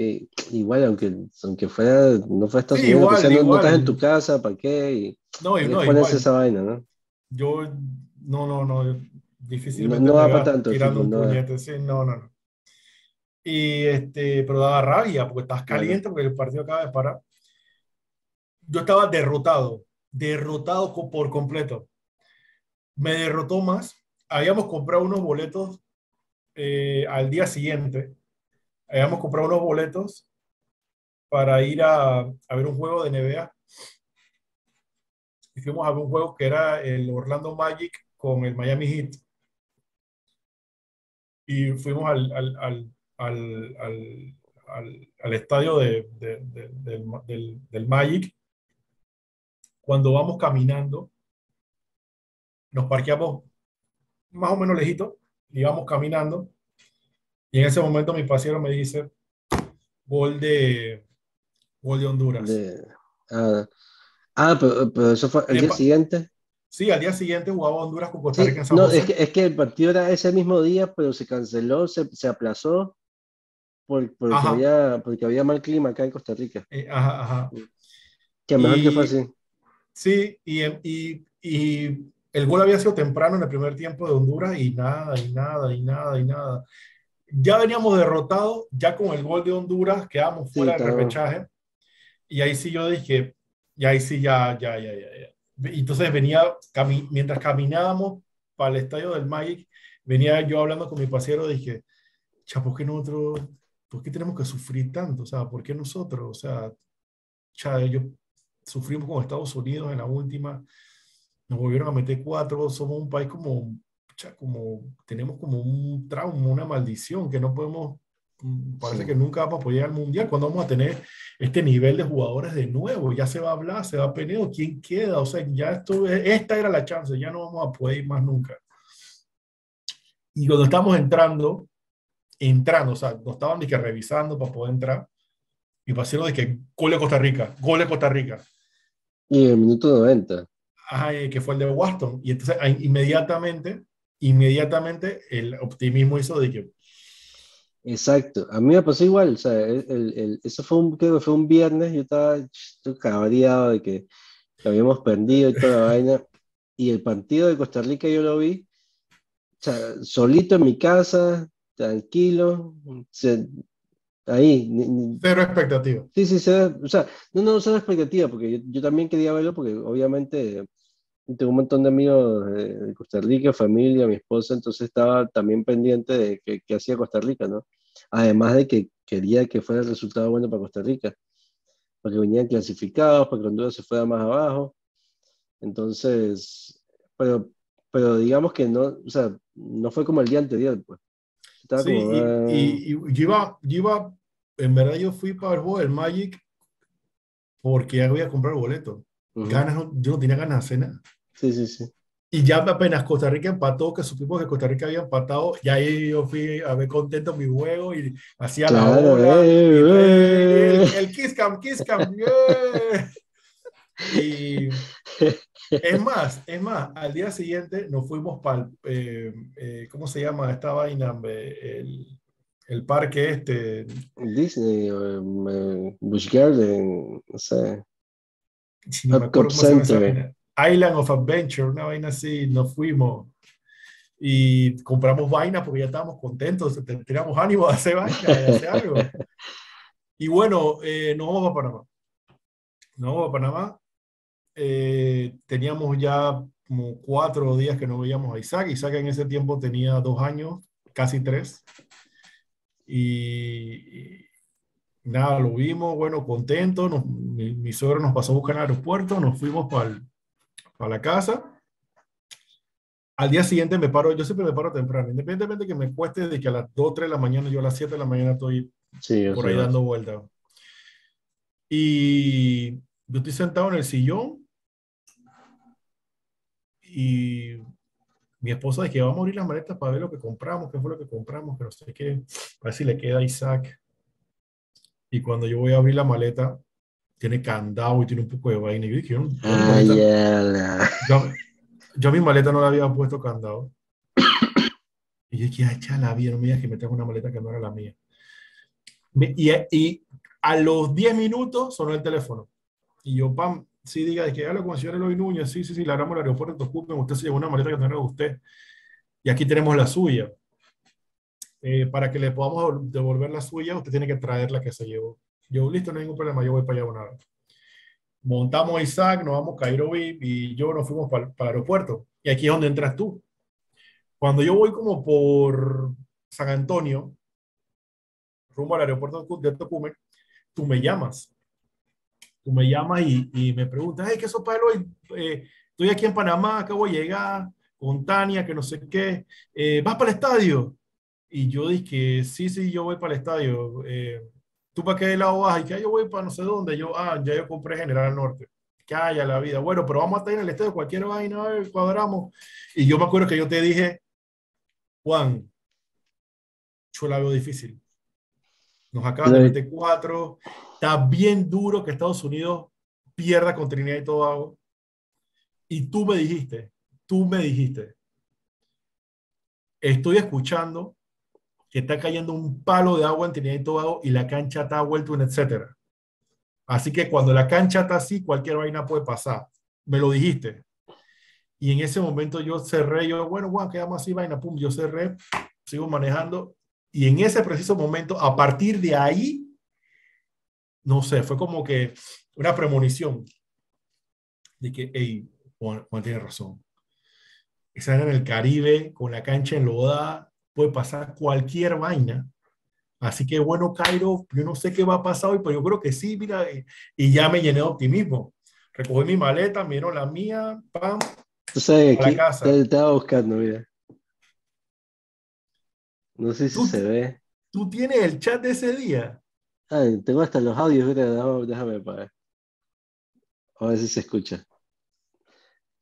igual, aunque, aunque fuera, no fue Estados Unidos, igual, no, no, estás en tu casa, ¿para qué? Y, no, y, no, pones esa vaina, ¿no? Yo, no, no, no, difícilmente no, va para tanto, tirando un puñete, sí, no, no, no. Y este, pero daba rabia porque estás caliente porque el partido acaba de parar yo estaba derrotado, derrotado por completo. Me derrotó más. Habíamos comprado unos boletos eh, al día siguiente. Habíamos comprado unos boletos para ir a, ver un juego de NBA. Y fuimos a un juego que era el Orlando Magic con el Miami Heat. Y fuimos al, al, al, al al, al, estadio de, de, del, del, del, Magic cuando vamos caminando, nos parqueamos más o menos lejito, y vamos caminando, y en ese momento mi pasiero me dice, gol de, gol de Honduras. ah, ah pero, eso fue el día siguiente. Sí, al día siguiente jugaba Honduras con Costa Rica en San no, Es que, es que el partido era ese mismo día, pero se canceló, se, se aplazó por, porque, había, porque había mal clima acá en Costa Rica. Eh, ajá, ajá. Que mejor que fue así. Sí, y, y, y, el gol había sido temprano en el primer tiempo de Honduras y nada, y nada, y nada, y nada. Ya veníamos derrotados, ya con el gol de Honduras quedamos fuera del repechaje. Y ahí sí yo dije, y ahí sí ya, ya, ya, ya. ya. Entonces venía, mientras caminábamos para el estadio del Magic, venía yo hablando con mi pasiero, dije, cha, ¿por qué nosotros, por qué tenemos que sufrir tanto? O sea, ¿por qué nosotros? O sea, cha, yo sufrimos con Estados Unidos en la última, nos volvieron a meter cuatro, somos un país como, como tenemos como un trauma, una maldición, que no podemos, mm, parece que nunca vamos a poder al mundial, cuando vamos a tener este nivel de jugadores de nuevo, ya se va a hablar, se va a pelear, ¿quién queda? O sea, ya esto, esta era la chance, ya no vamos a poder ir más nunca. Y cuando estamos entrando, entrando, o sea, nos estaban que revisando para poder entrar, y pasaron de que gol de Costa Rica, gol de Costa Rica. Y en el minuto 90. Ajá, que fue el de Waston. Y entonces inmediatamente, inmediatamente el optimismo hizo de que... Exacto, a mí me pasó igual, o sea, el, el, eso fue un, creo que fue un viernes, yo estaba cabreado de que habíamos perdido y toda la vaina. Y el partido de Costa Rica yo lo vi, o sea, solito en mi casa, tranquilo, ahí. Cero expectativa. Sí, sí, o sea, no, no, cero expectativa, porque yo, también quería verlo, porque obviamente tengo un montón de amigos de, Costa Rica, familia, mi esposa, entonces estaba también pendiente de qué hacía Costa Rica, ¿no? Además de que quería que fuera el resultado bueno para Costa Rica, porque venían clasificados, para que Honduras se fuera más abajo. Entonces, pero, pero digamos que no, o sea, no fue como el día anterior, pues. Sí, y, y, yo, iba, yo iba, en verdad yo fui para el juego del Magic porque ya voy a comprar boleto. ganas, yo no tenía ganas de hacer nada. Sí, sí, sí. Y ya apenas Costa Rica empató, que supimos que Costa Rica había empatado, ya ahí yo fui a ver contento mi juego y hacía la ola. Eh, el, el, Kiss Cam, Kiss Cam. Y es más, es más, al día siguiente nos fuimos para eh, eh, ¿cómo se llama esta vaina? El, el parque este. Disney, um, Busch Garden, no sé. no acuerdo cómo se Island of Adventure, una vaina así, nos fuimos y compramos vainas porque ya estábamos contentos, teníamos ánimo de hacer vainas, de hacer algo. Y bueno, eh, nos vamos a Panamá. Nos vamos a Panamá. Eh, teníamos ya como cuatro días que no veíamos a Isaac. Isaac en ese tiempo tenía dos años, casi tres. Y, nada, lo vimos, bueno, contentos. mi, mi suegro nos pasó a buscar al aeropuerto, nos fuimos para el a la casa. Al día siguiente me paro, yo siempre me paro temprano, independientemente que me cueste de que a las 2, 3 de la mañana, yo a las 7 de la mañana estoy por ahí dando vueltas. Y yo estoy sentado en el sillón y mi esposa dice que vamos a abrir las maletas para ver lo que compramos, qué fue lo que compramos, que no sé qué, a ver si le queda a Isaac. Y cuando yo voy a abrir la maleta, tiene candado y tiene un poco de vaina. Y yo yo, a mi maleta no le había puesto candado. Y yo dije, echa la vida, no me digas que me tengo una maleta que no era la mía. Y, y a los 10 minutos sonó el teléfono. Y yo, pam, sí, diga, es que hablo con el señor Eloy Núñez, sí, sí, sí, la agarramos al aeropuerto, Tocupen, usted se llevó una maleta que de usted. Y aquí tenemos la suya. Eh, para que le podamos devolver la suya, usted tiene que traer la que se llevó. Yo, listo, no hay ningún problema, yo voy para allá vez. Montamos a Isaac, nos vamos a Cairo y yo nos fuimos para, el aeropuerto. Y aquí es donde entras tú. Cuando yo voy como por San Antonio, rumbo al aeropuerto de Tocumen, tú me llamas. Tú me llamas y, y me preguntas, hey, ¿qué sopa hoy? Eh, estoy aquí en Panamá, acabo de llegar con Tania, que no sé qué. Eh, ¿Vas para el estadio? Y yo dije, sí, sí, yo voy para el estadio. Eh, ¿Tú para qué lado vas? Y que yo voy para no sé dónde. Yo, ah, ya yo compré General Norte. Que haya la vida. Bueno, pero vamos a estar en el estadio, cualquier vaina, cuadramos. Y yo me acuerdo que yo te dije, Juan, yo la veo difícil. Nos acaban de meter cuatro. Está bien duro que Estados Unidos pierda con Trinidad y Tobago. Y tú me dijiste, tú me dijiste, estoy escuchando que está cayendo un palo de agua en Trinidad y Tobago y la cancha está vuelto un etcétera. Así que cuando la cancha está así, cualquier vaina puede pasar. Me lo dijiste. Y en ese momento yo cerré, yo, bueno, bueno, quedamos así, vaina, pum, yo cerré, sigo manejando. Y en ese preciso momento, a partir de ahí, no sé, fue como que una premonición de que, hey, Juan, Juan tiene razón. Esa era en el Caribe, con la cancha enlodada, puede pasar cualquier vaina. Así que bueno, Cairo, yo no sé qué va a pasar hoy, pero yo creo que sí, mira, y, ya me llené de optimismo. Recogí mi maleta, miro la mía, pam, a la casa. Te, estaba buscando, mira. No sé si se ve. ¿Tú tienes el chat de ese día? Ay, tengo hasta los audios, mira, déjame ver. A ver si se escucha.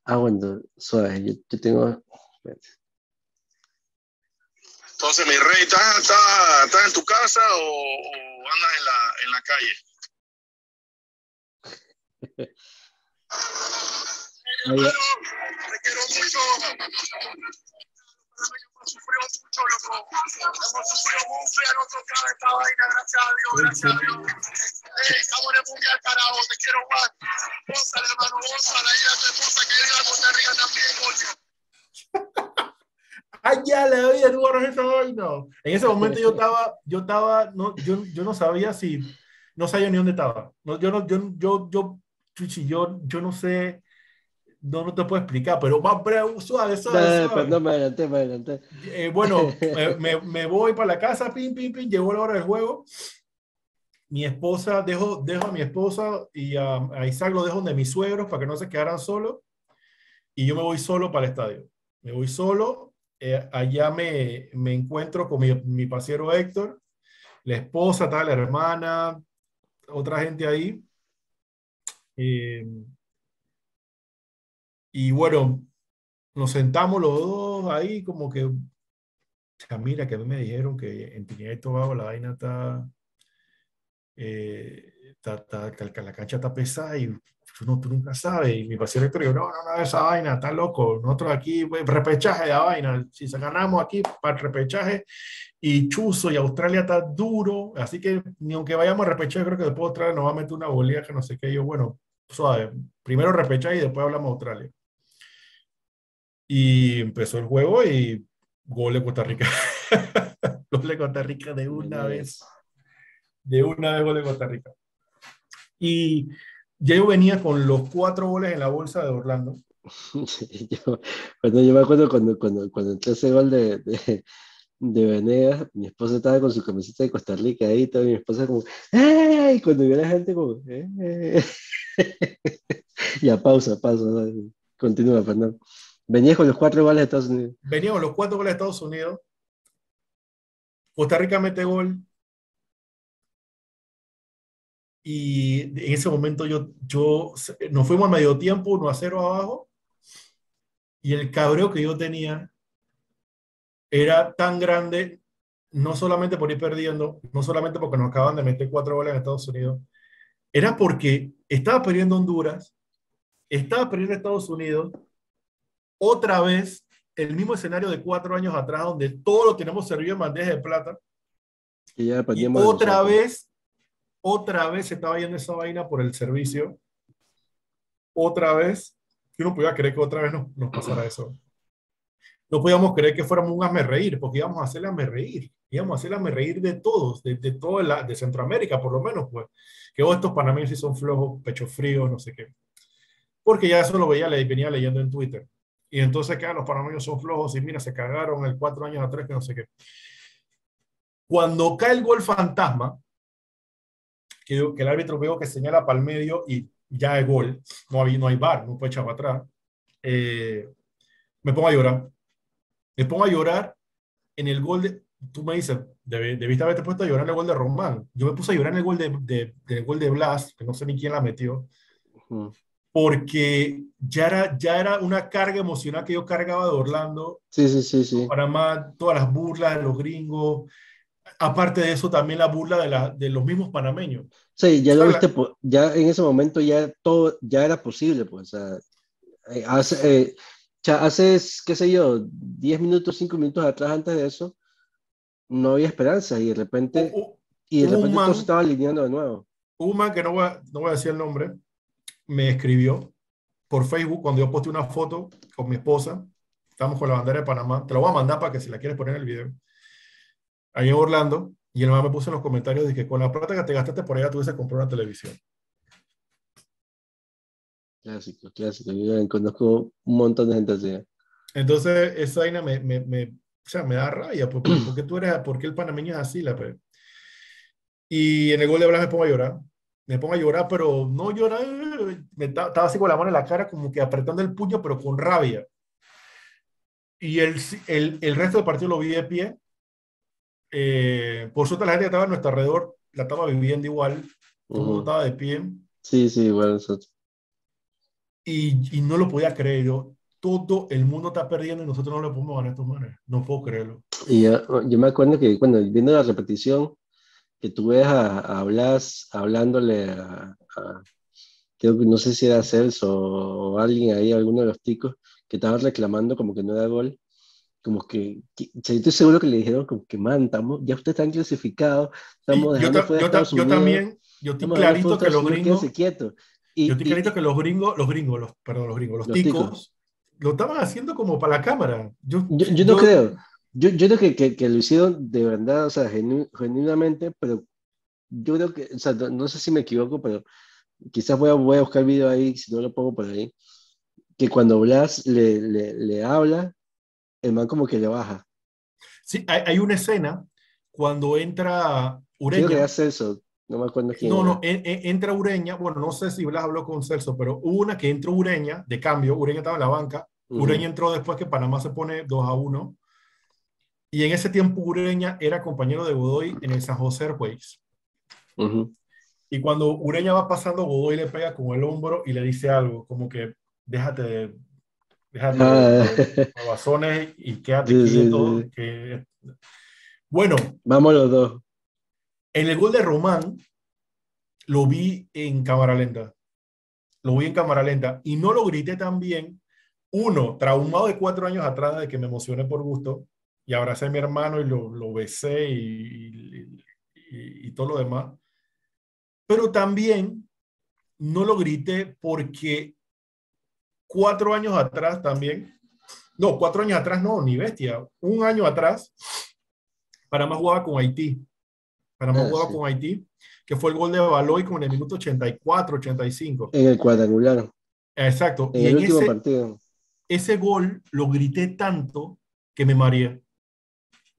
Ah, bueno, suave, yo, yo tengo... Entonces, mi rey, ¿estás, estás, en tu casa o, andas en la, en la calle? te quiero mucho. Sufrido mucho, loco. Hemos sufrido mucho y a nosotros cada esta vaina, gracias a Dios, gracias a Dios. estamos en el mundial, carajo. Te quiero, más. gózale, hermano, gózale. Ahí a tu esposa que viva Costa Rica también, coño. ¡Ay, ya la vida, tú borras esa vaina! En ese momento yo estaba, yo estaba, no, yo, yo no sabía si, no sabía ni dónde estaba. No, yo, no, yo, yo, yo, Chuchi, yo, yo no sé, no, no te puedo explicar, pero va, pero suave, suave, suave. Perdón, me adelanté, me adelanté. Eh, bueno, eh, me, me voy para la casa, pim, pim, pim, llegó la hora del juego. Mi esposa, dejo, dejo a mi esposa y a, a Isaac lo dejo donde mis suegros para que no se quedaran solos. Y yo me voy solo para el estadio. Me voy solo. eh, allá me, me encuentro con mi, mi parciero Héctor, la esposa, tal, la hermana, otra gente ahí. Eh, y bueno, nos sentamos los dos ahí como que, o sea, mira, que a mí me dijeron que en Trinidad y Tobago la vaina está, eh, está, está- que la- cancha está pesada y tú, no, tú nunca sabes. Y mi paciente Héctor dijo, no, no, no, esa vaina está loco. Nosotros aquí, pues, repechaje de la vaina. Si se ganamos aquí para el repechaje y Chuzo y Australia está duro, así que ni aunque vayamos a repechaje, creo que después Australia nos va a meter una bolilla que no sé qué. Yo, bueno, suave, primero repechaje y después hablamos de Australia. Y empezó el juego y gol de Costa Rica. gol de Costa Rica de una vez. De una vez gol de Costa Rica. Y ya yo venía con los cuatro goles en la bolsa de Orlando. Sí, yo, cuando yo me acuerdo cuando, cuando, cuando entró ese gol de, de, de Venegas, mi esposa estaba con su camiseta de Costa Rica ahí, toda mi esposa como, ¡Ey! Cuando vio a la gente como, ¡Eh! ya, pausa, pausa, ¿no? continúa, Fernando. Venías con los cuatro goles de Estados Unidos. Venía con los cuatro goles de Estados Unidos. Costa Rica mete gol. Y en ese momento yo, yo, nos fuimos al medio tiempo, 1 a 0 abajo. Y el cabreo que yo tenía era tan grande, no solamente por ir perdiendo, no solamente porque nos acaban de meter cuatro goles en Estados Unidos, era porque estaba perdiendo Honduras, estaba perdiendo Estados Unidos, otra vez el mismo escenario de cuatro años atrás, donde todo lo tenemos servido en bandeja de plata, Y ya y otra vez, otra vez se estaba yendo esa vaina por el servicio, otra vez, yo no podía creer que otra vez nos, nos pasara eso. No podíamos creer que fuéramos un hazme reír, porque íbamos a hacerle hazme reír, íbamos a hacerle hazme reír de todos, de, de todo la, de Centroamérica, por lo menos, pues, que oh, estos panameños sí son flojos, pecho frío, no sé qué. Porque ya eso lo veía, le venía leyendo en Twitter. Y entonces, que los panameños son flojos y mira, se cagaron el cuatro años atrás, que no sé qué. Cuando cae el gol fantasma, que, que el árbitro veo que señala para el medio y ya es gol, no hay, no hay bar, no puede echar para atrás, eh, me pongo a llorar. Me pongo a llorar en el gol de, tú me dices, deb- debiste haberte puesto a llorar en el gol de Román. Yo me puse a llorar en el gol de, de, del gol de Blas, que no sé ni quién la metió, Ujú. Porque ya era, ya era una carga emocional que yo cargaba de Orlando, Sí, sí, sí, sí. Panamá, todas las burlas de los gringos, aparte de eso también la burla de, la, de los mismos panameños. Sí, ya lo viste, po- ya en ese momento ya todo, ya era posible, pues, o sea, eh, hace, eh, ya hace, qué sé yo, 10 minutos, 5 minutos atrás antes de eso, no había esperanza y de repente, Hu- hu- y de repente todo man- se estaba alineando de nuevo. Hubo un man que no voy, a, no voy a decir el nombre, me escribió por Facebook cuando yo posté una foto con mi esposa. Estamos con la bandera de Panamá. Te lo voy a mandar para que si la quieres poner en el video. Ahí en Orlando. Y el man me puso en los comentarios de que con la plata que te gastaste por allá tuviese que comprar una televisión. Clásico, clásico. Yo conozco un montón de gente así. Entonces, esa vaina me, me, me, o sea, me da rabia. ¿Por, por, por qué tú eres, por qué el panameño es así? La, pe? y en el gol de Blas me pongo a llorar. Me pongo a llorar, pero no llorar. Me ta- estaba así con la mano en la cara, como que apretando el puño, pero con rabia. Y el, el, el resto del partido lo vi de pie. Eh, por suerte, la gente que estaba a nuestro alrededor la estaba viviendo igual. Todo mundo Ujú. estaba de pie. Sí, sí, igual nosotros. Y, y no lo podía creer. Yo, todo el mundo está perdiendo y nosotros no le podemos ganar a estos manes. No puedo creerlo. Y yo, yo me acuerdo que cuando viendo la repetición, que tú ves a, a Blas hablándole a, a- creo que no sé si era Celso o alguien ahí, alguno de los ticos, que estaban reclamando como que no era gol, como que, que- o yo estoy seguro que le dijeron como que, man, estamos, ya ustedes están clasificados, estamos Y yo, dejando ta- fuera yo ta- Estados yo Unidos, también, yo estoy dejando clarito que los gringos, quietos. yo estoy clarito que los gringos, los gringos, los, perdón, los gringos, los, ticos, lo estaban haciendo como para la cámara. Yo, yo, no creo. Yo, yo creo que, que, que, lo hicieron de verdad, o sea, genuinamente, pero yo creo que, o sea, no, sé si me equivoco, pero quizás voy a, voy a buscar el video ahí, si no lo pongo por ahí, que cuando Blas le, le, le habla, el man como que le baja. Sí, hay, hay una escena cuando entra Ureña. Creo que hace eso, no me acuerdo quién. No, no, entra Ureña, bueno, no sé si Blas habló con Celso, pero hubo una que entró Ureña, de cambio, Ureña estaba en la banca, Ureña entró después que Panamá se pone 2 a 1, y en ese tiempo Ureña era compañero de Godoy en el San José Airways. Y cuando Ureña va pasando, Godoy le pega con el hombro y le dice algo, como que déjate de, déjate de, ah. y quédate quieto. Que... Bueno. Vamos los dos. En el gol de Román, lo vi en cámara lenta. Lo vi en cámara lenta y no lo grité tan bien. Uno, traumado de cuatro años atrás de que me emocioné por gusto y abracé a mi hermano y lo, lo besé y, y, todo lo demás. Pero también no lo grité porque cuatro años atrás también, no, cuatro años atrás no, ni bestia, un año atrás, Panamá jugaba con Haití. Panamá ah, jugaba con Haití, que fue el gol de Baloy con el minuto 84, 85. En el cuadrangular. Exacto. En y el último ese, partido. Ese gol lo grité tanto que me mareé.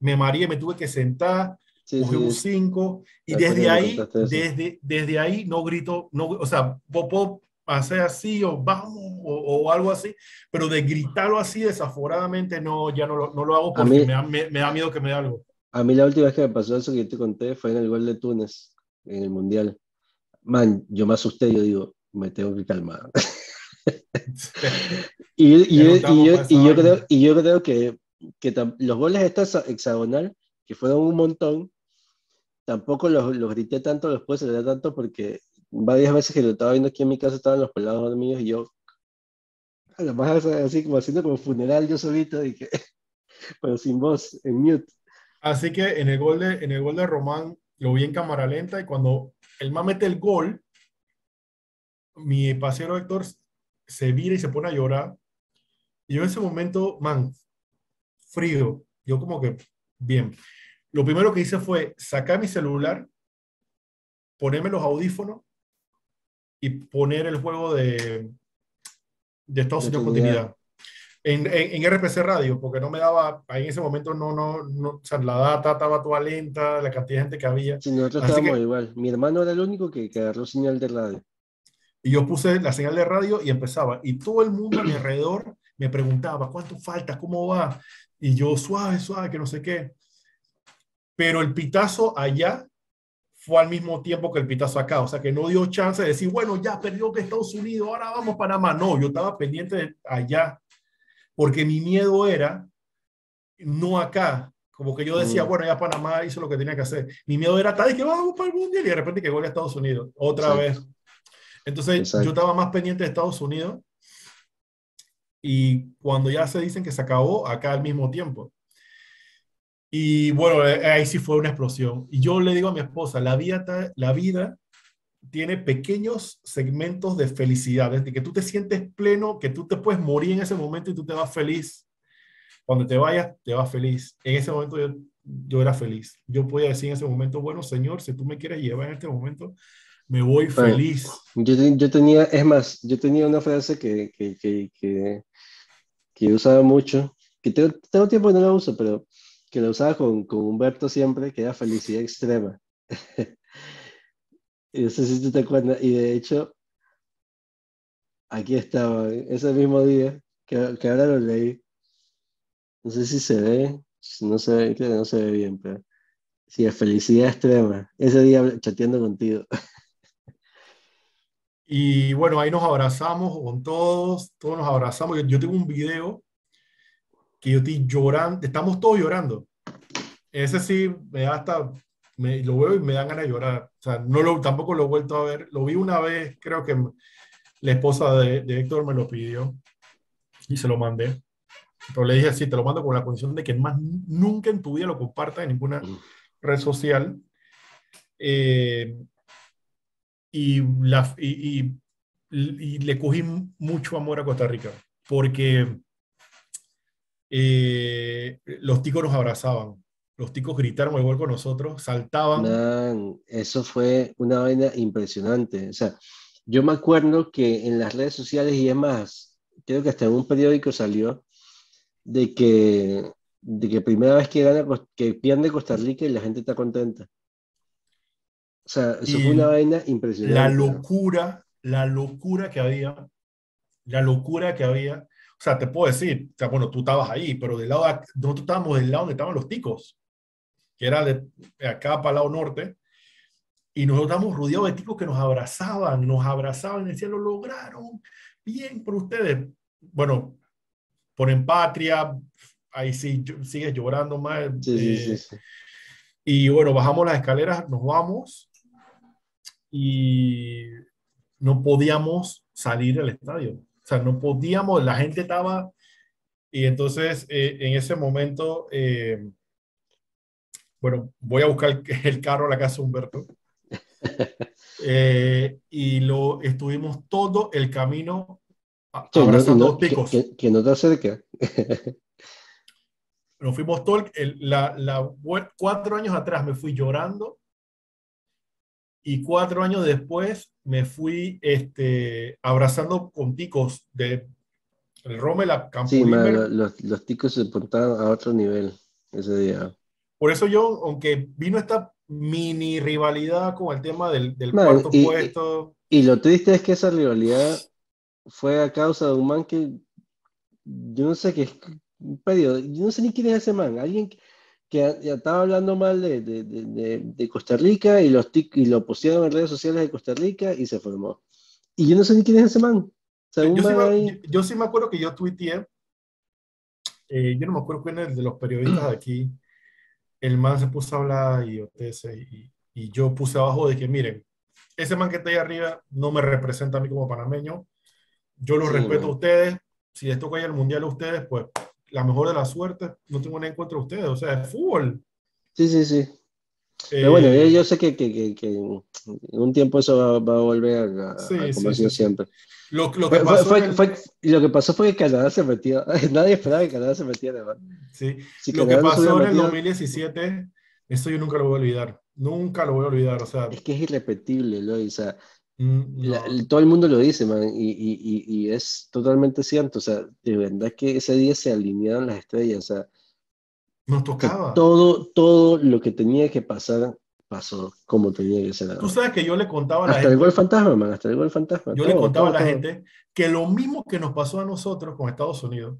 Me mareé, me tuve que sentar, cogí un 5 y desde ahí, desde, desde ahí no grito, no, o sea, puedo hacer así o vamos o, algo así, pero de gritarlo así desaforadamente no, ya no lo, no lo hago porque me, da, me, me, da, miedo que me dé algo. A mí la última vez que me pasó eso que te conté fue en el gol de Túnez, en el Mundial. Man, yo me asusté, yo digo, me tengo que calmar. y, y, y, yo, y, yo, creo, y yo creo que, que los goles esta hexagonal, que fueron un montón, tampoco los, los grité tanto, los pude celebrar tanto porque varias veces que lo estaba viendo aquí en mi casa estaban los pelados dormidos y yo, además así como haciendo como funeral yo solito, y que, pero sin voz, en mute. Así que en el gol de, en el gol de Román lo vi en cámara lenta y cuando el man mete el gol, mi pasero Héctor se vira y se pone a llorar. Y yo en ese momento, man, frío, yo como que, bien lo primero que hice fue sacar mi celular, ponerme los audífonos y poner el juego de, de Estados Unidos Continuidad. En, en, RPC Radio, porque no me daba, ahí en ese momento no, no, no, o sea, la data estaba toda lenta, la cantidad de gente que había. Sí, nosotros estábamos igual. Mi hermano era el único que, que agarró señal de radio. Y yo puse la señal de radio y empezaba. Y todo el mundo a mi alrededor me preguntaba, ¿cuánto falta? ¿Cómo va? Y yo, suave, suave, que no sé qué pero el pitazo allá fue al mismo tiempo que el pitazo acá, o sea que no dio chance de decir, bueno, ya perdió que Estados Unidos, ahora vamos para Panamá. No, yo estaba pendiente de allá, porque mi miedo era no acá, como que yo decía, mm. bueno, ya Panamá hizo lo que tenía que hacer. Mi miedo era tal que vamos para el mundial y de repente que gol a Estados Unidos, otra vez. Entonces yo estaba más pendiente de Estados Unidos y cuando ya se dicen que se acabó, acá al mismo tiempo. Y bueno, eh, ahí sí fue una explosión. Y yo le digo a mi esposa, la vida, la vida tiene pequeños segmentos de felicidad, desde que tú te sientes pleno, que tú te puedes morir en ese momento y tú te vas feliz. Cuando te vayas, te vas feliz. En ese momento yo, yo era feliz. Yo podía decir en ese momento, bueno, Señor, si tú me quieres llevar en este momento, me voy feliz. Yo, yo, tenía, es más, yo tenía una frase que, que, que, que, que usaba mucho, que tengo, tengo tiempo que no la uso, pero que lo usaba con, con Humberto siempre, que era felicidad extrema. y no sé si tú te acuerdas, y de hecho, aquí estaba, ese mismo día, que, que ahora lo leí. No sé si se ve, no se ve, creo que no se ve bien, pero sí, es felicidad extrema. Ese día chateando contigo. Y bueno, ahí nos abrazamos con todos, todos nos abrazamos. Yo, yo tengo un video que yo estoy llorando, estamos todos llorando. Ese sí, me da hasta, me, lo veo y me dan ganas de llorar. O sea, no lo, tampoco lo he vuelto a ver. Lo vi una vez, creo que la esposa de, de Héctor me lo pidió y se lo mandé. Pero le dije, sí, te lo mando con la condición de que más nunca en tu vida lo compartas en ninguna red social. Eh, y, la, y, y le cogí mucho amor a Costa Rica, porque eh, los ticos nos abrazaban, los ticos gritaron igual con nosotros, saltaban. eso fue una vaina impresionante. O sea, yo me acuerdo que en las redes sociales y demás, creo que hasta en un periódico salió de que, de que primera vez que, gana, que pierde Costa Rica y la gente está contenta. O sea, eso fue una vaina impresionante. La locura, la locura que había, la locura que había. O sea, te puedo decir, o sea, bueno, tú estabas ahí, pero del lado, de, nosotros estábamos del lado donde estaban los ticos, que era de acá para el lado norte, y nosotros estábamos rodeados de ticos que nos abrazaban, nos abrazaban y decían, lo lograron, bien por ustedes. Bueno, ponen patria, ahí sí sigues llorando más. Eh, y bueno, bajamos las escaleras, nos vamos y no podíamos salir del estadio. O sea, no podíamos, la gente estaba... Y entonces, eh, en ese momento, eh, bueno, voy a buscar el carro a la casa de Humberto. y lo estuvimos todo el camino abrazando no, picos. Que, no te acerca. Nos fuimos todo el, la, la, cuatro años atrás me fui llorando y cuatro años después me fui este, abrazando con ticos de el Rommel a Campo Sí, los, los, ticos se portaron a otro nivel ese día. Por eso yo, aunque vino esta mini rivalidad con el tema del, del cuarto puesto. Y lo triste es que esa rivalidad fue a causa de un man que yo no sé qué es yo no sé ni quién es ese man, alguien que, ya estaba hablando mal de, de, de, de, Costa Rica y, los y lo pusieron en redes sociales de Costa Rica y se formó. Y yo no sé ni quién es ese man. yo, sí me, yo, sí me, acuerdo que yo tuiteé, eh, yo no me acuerdo quién es de los periodistas de aquí, el man se puso a hablar y, y, y yo puse abajo de que miren, ese man que está ahí arriba no me representa a mí como panameño, yo los respeto a ustedes. Si esto cae al mundial a ustedes, pues la mejor de la suerte. No tengo nada en contra de ustedes. O sea, es fútbol. Sí, sí, sí. Pero bueno, yo, eh, sé que, que, que, en un tiempo eso va, va a volver a, sí, siempre. Lo, lo, que pasó fue, fue, lo que pasó fue que Canadá se metió. Nadie esperaba que Canadá se metiera. Sí. lo que pasó en el 2017, eso yo nunca lo voy a olvidar. Nunca lo voy a olvidar. O sea, es que es irrepetible, ¿no? O sea, Mm, todo el mundo lo dice, man, y, y, y, es totalmente cierto. O sea, de verdad que ese día se alinearon las estrellas. O sea, nos tocaba. Todo, todo lo que tenía que pasar pasó como tenía que ser. Tú sabes que yo le contaba a la hasta gente. el gol fantasma, man, hasta el gol fantasma. Yo le contaba a la gente que lo mismo que nos pasó a nosotros con Estados Unidos,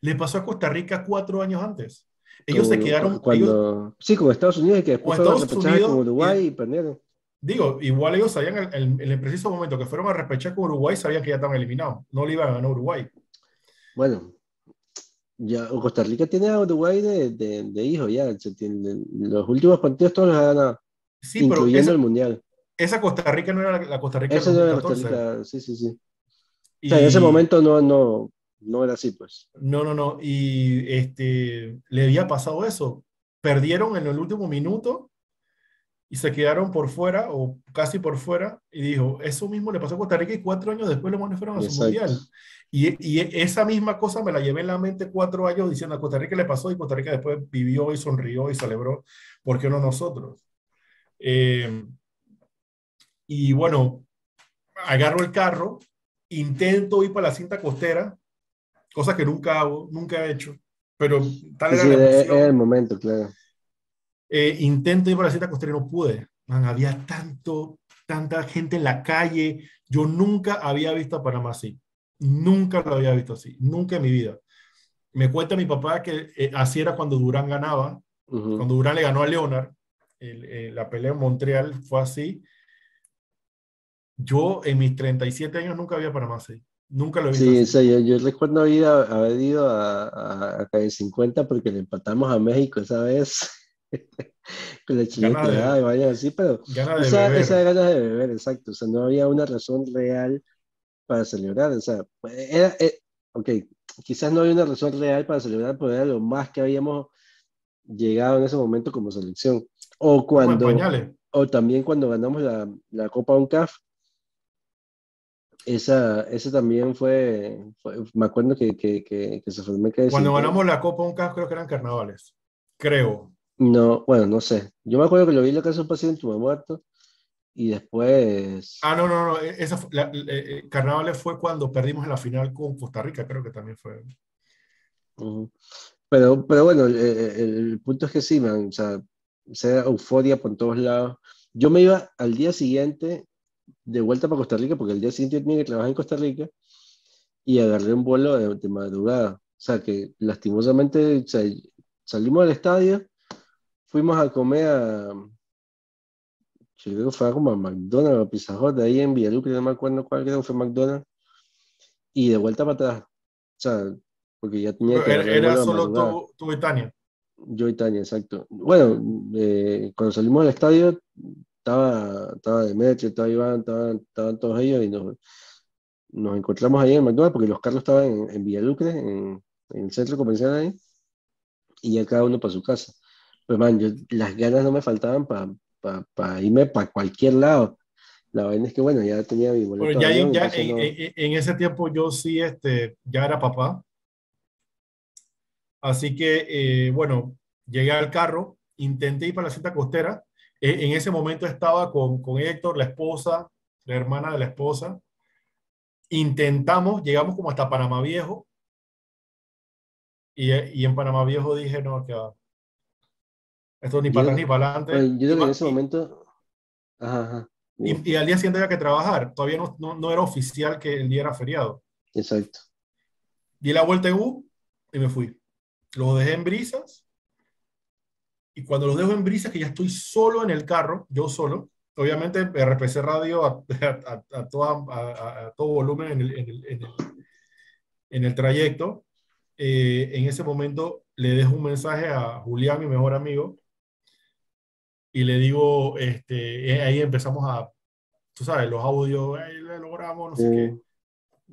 le pasó a Costa Rica cuatro años antes. Ellos se quedaron. Cuando, sí, con Estados Unidos, y que después Estados Unidos, con Uruguay y perdieron. Digo, igual ellos sabían en el, preciso momento que fueron a repechar con Uruguay, sabían que ya estaban eliminados. No le iban a ganar Uruguay. Bueno, ya Costa Rica tiene a Uruguay de, de, de hijo ya. los últimos partidos todos los ha ganado. Sí, incluyendo el Mundial. Esa Costa Rica no era la, Costa Rica. Esa no era la Costa Rica, sí, sí, sí. O sea, en ese momento no, no, no era así, pues. No, no, no. Y este, le había pasado eso. Perdieron en el último minuto y se quedaron por fuera o casi por fuera y dijo, eso mismo le pasó a Costa Rica y cuatro años después los manes fueron a su mundial. Y, y, esa misma cosa me la llevé en la mente cuatro años diciendo a Costa Rica le pasó y Costa Rica después vivió y sonrió y celebró, ¿por qué no nosotros? Eh, y bueno, agarro el carro, intento ir para la cinta costera, cosa que nunca hago, nunca he hecho, pero tal era la el momento, claro. Eh, intento ir por la cinta costera y no pude. había tanto, tanta gente en la calle. Yo nunca había visto a Panamá así. Nunca lo había visto así. Nunca en mi vida. Me cuenta mi papá que eh, así era cuando Durán ganaba. Cuando Durán le ganó a Leonard. Eh, la pelea en Montreal fue así. Yo en mis 37 años nunca había Panamá así. Nunca lo he visto. Sí, yo, yo, recuerdo haber ido, haber ido a, a, a 50 porque le empatamos a México esa vez. con la chinita y vaya así, pero esa, esa ganas de beber, exacto, o sea, no había una razón real para celebrar, o sea, era, eh, ok, quizás no había una razón real para celebrar, pero era lo más que habíamos llegado en ese momento como selección, o cuando, o también cuando ganamos la, la Copa UNCAF, Esa, ese también fue, me acuerdo que, que, que, se formó que Cuando ganamos la Copa un creo que eran carnavales, creo. No, bueno, no sé. Yo me acuerdo que lo vi en la casa de un paciente, muerto, y después... Ah, no, no, no, e, esa eh, eh, carnavales fue cuando perdimos en la final con Costa Rica, creo que también fue. Pero, pero bueno, el, punto es que sí, man, o sea, sea euforia por todos lados. Yo me iba al día siguiente de vuelta para Costa Rica, porque el día siguiente yo tenía que trabajar en Costa Rica, y agarré un vuelo de, madrugada. O sea, que lastimosamente salimos del estadio, fuimos a comer a. Yo creo que fue como a McDonald's o Pizza Hut, de ahí en Villalucre, no me acuerdo cuál, creo que fue McDonald's, y de vuelta para atrás. O sea, porque ya tenía que. Era, era solo tú, tú, y Tania. Yo y Tania, exacto. Bueno, eh, cuando salimos del estadio, estaba, estaba Demetrio, estaba Iván, estaban, estaban todos ellos y nos, nos, encontramos ahí en McDonald's porque los carros estaban en, en Villalucre, en, en, el centro comercial ahí, y ya cada uno para su casa. Pues man, yo, las ganas no me faltaban para pa, irme para cualquier lado. La verdad es que bueno, ya tenía mi boleto. ya, ya en, en, ese tiempo yo sí, este, ya era papá. Así que, eh, bueno, llegué al carro, intenté ir para la cinta costera, e, en ese momento estaba con, con Héctor, la esposa, la hermana de la esposa. Intentamos, llegamos como hasta Panamá Viejo. Y, y en Panamá Viejo dije, no, que esto ni para atrás ni para adelante. Yo creo que en ese momento... Ajá, Y, y, al día siguiente había que trabajar. Todavía no, no, no, era oficial que el día era feriado. Exacto. Di la vuelta en U y me fui. Lo dejé en brisas y cuando los dejo en brisa, que ya estoy solo en el carro, yo solo, obviamente RPC Radio a, a, todo volumen en el, en el, en el, trayecto. Eh, en ese momento le dejo un mensaje a Julián, mi mejor amigo, y le digo, este, eh, ahí empezamos a, tú sabes, los audios, le logramos, no sé qué.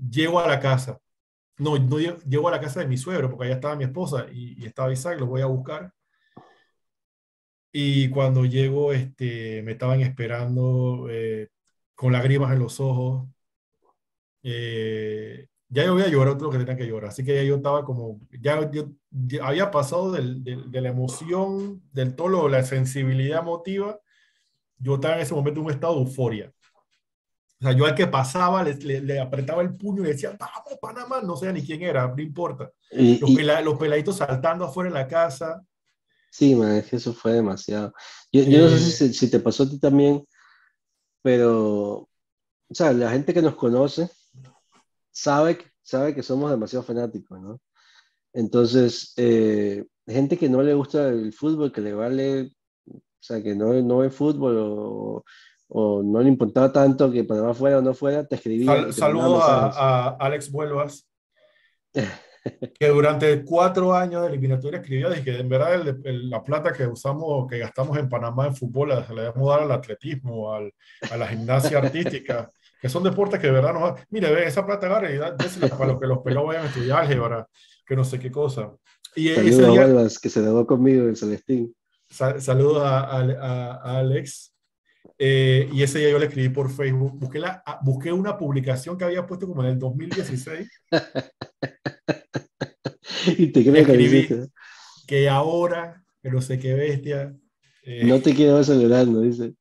Llego a la casa. No, no, llego a la casa de mi suegro, porque allá estaba mi esposa y, y estaba Isaac, lo voy a buscar. Y cuando llego, este, me estaban esperando eh, con lágrimas en los ojos. Eh, ya yo había llorado todo lo que tenía que llorar. Así que ya yo estaba como, ya yo, había pasado del, de la emoción, del todo, la sensibilidad emotiva. Yo estaba en ese momento en un estado de euforia. O sea, yo al que pasaba le, le, apretaba el puño y decía, vamos, Panamá, no sé ni quién era, no importa. los, los peladitos saltando afuera en la casa. Sí, man, eso fue demasiado. Yo, no sé si, te pasó a ti también, pero, o sea, la gente que nos conoce sabe, sabe que somos demasiado fanáticos, ¿no? Entonces, eh, gente que no le gusta el fútbol, que le vale, o sea, que no, no ve fútbol o, o no le importaba tanto que Panamá fuera o no fuera, te escribía. saludo a, a, Alex Vuelvas. que durante cuatro años de eliminatoria escribió que en verdad la plata que usamos, que gastamos en Panamá en fútbol, la, la debemos dar al atletismo, al, a la gimnasia artística, que son deportes que de verdad nos... Mire, ve, esa plata agarre y désela para los que los pelados vayan a estudiar álgebra, que no sé qué cosa. Y Saludos ese día, que se dejó conmigo en Celestín. saludos a, a, Alex. Eh, y ese día yo le escribí por Facebook. Busqué, la, busqué una publicación que había puesto como en el 2016. y te creo que Que ahora, que no sé qué bestia. Eh, no te quiero ver celebrando, dice.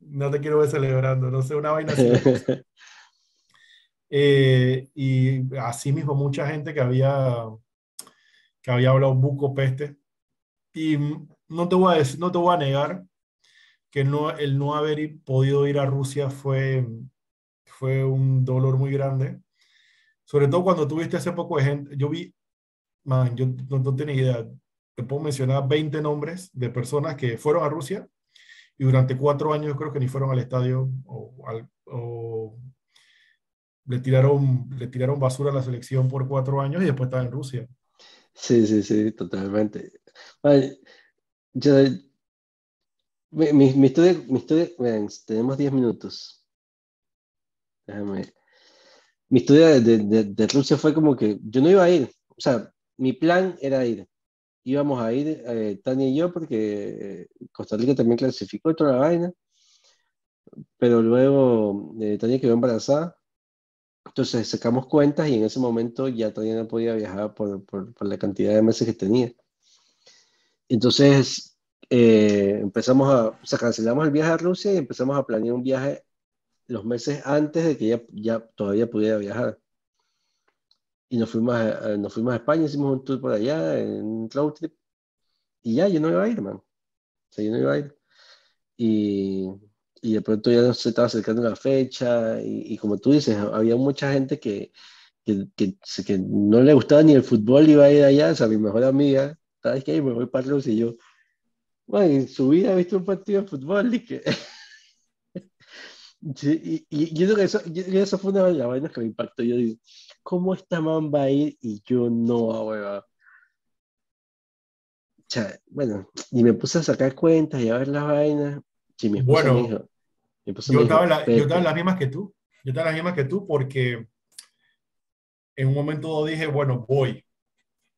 No te quiero ver celebrando, no sé, una vaina así. eh, y así mismo mucha gente que había, que había hablado buco peste. Y no te voy a decir, no te voy a negar que no, el no haber podido ir a Rusia fue, fue un dolor muy grande. Sobre todo cuando tuviste hace poco de gente, yo vi man, yo no, tengo idea. Te puedo mencionar 20 nombres de personas que fueron a Rusia y durante cuatro años creo que ni fueron al estadio o, le, tiraron, le tiraron basura a la selección por cuatro años y después estaba en Rusia. Sí, sí, sí, totalmente. mi, mi, historia, mi historia tenemos 10 minutos. Déjame. Mi historia de, de, de, Rusia fue como que yo no iba a ir. O sea, mi plan era ir. Íbamos a ir, eh, Tania y yo, porque eh, Costa Rica también clasificó toda la vaina. Pero luego eh, Tania quedó embarazada Entonces sacamos cuentas y en ese momento ya todavía no podía viajar por, por, por la cantidad de meses que tenía. Entonces eh, empezamos a, o sea, cancelamos el viaje a Rusia y empezamos a planear un viaje los meses antes de que ya, ya todavía pudiera viajar. Y nos fuimos, a, nos fuimos a España, hicimos un tour por allá, un road trip. Y ya, yo no iba a ir, man. O sea, yo no iba a ir. Y, y de pronto ya se estaba acercando la fecha. Y, y como tú dices, había mucha gente que, que, que, que, no le gustaba ni el fútbol, iba a ir allá. O sea, mi mejor amiga, ¿sabes qué? Me voy para Rusia y yo, bueno, en su vida he visto un partido de fútbol y que... Sí, y, y, yo creo que eso, yo, eso fue una de las vainas que me impactó. Yo digo, ¿cómo esta man va a ir y yo no, a O sea, bueno, y me puse a sacar cuentas y a ver las vainas. Mi bueno, me dijo, yo, estaba la, yo estaba en las mismas que tú. Yo estaba en las mismas que tú porque en un momento dije, bueno, voy,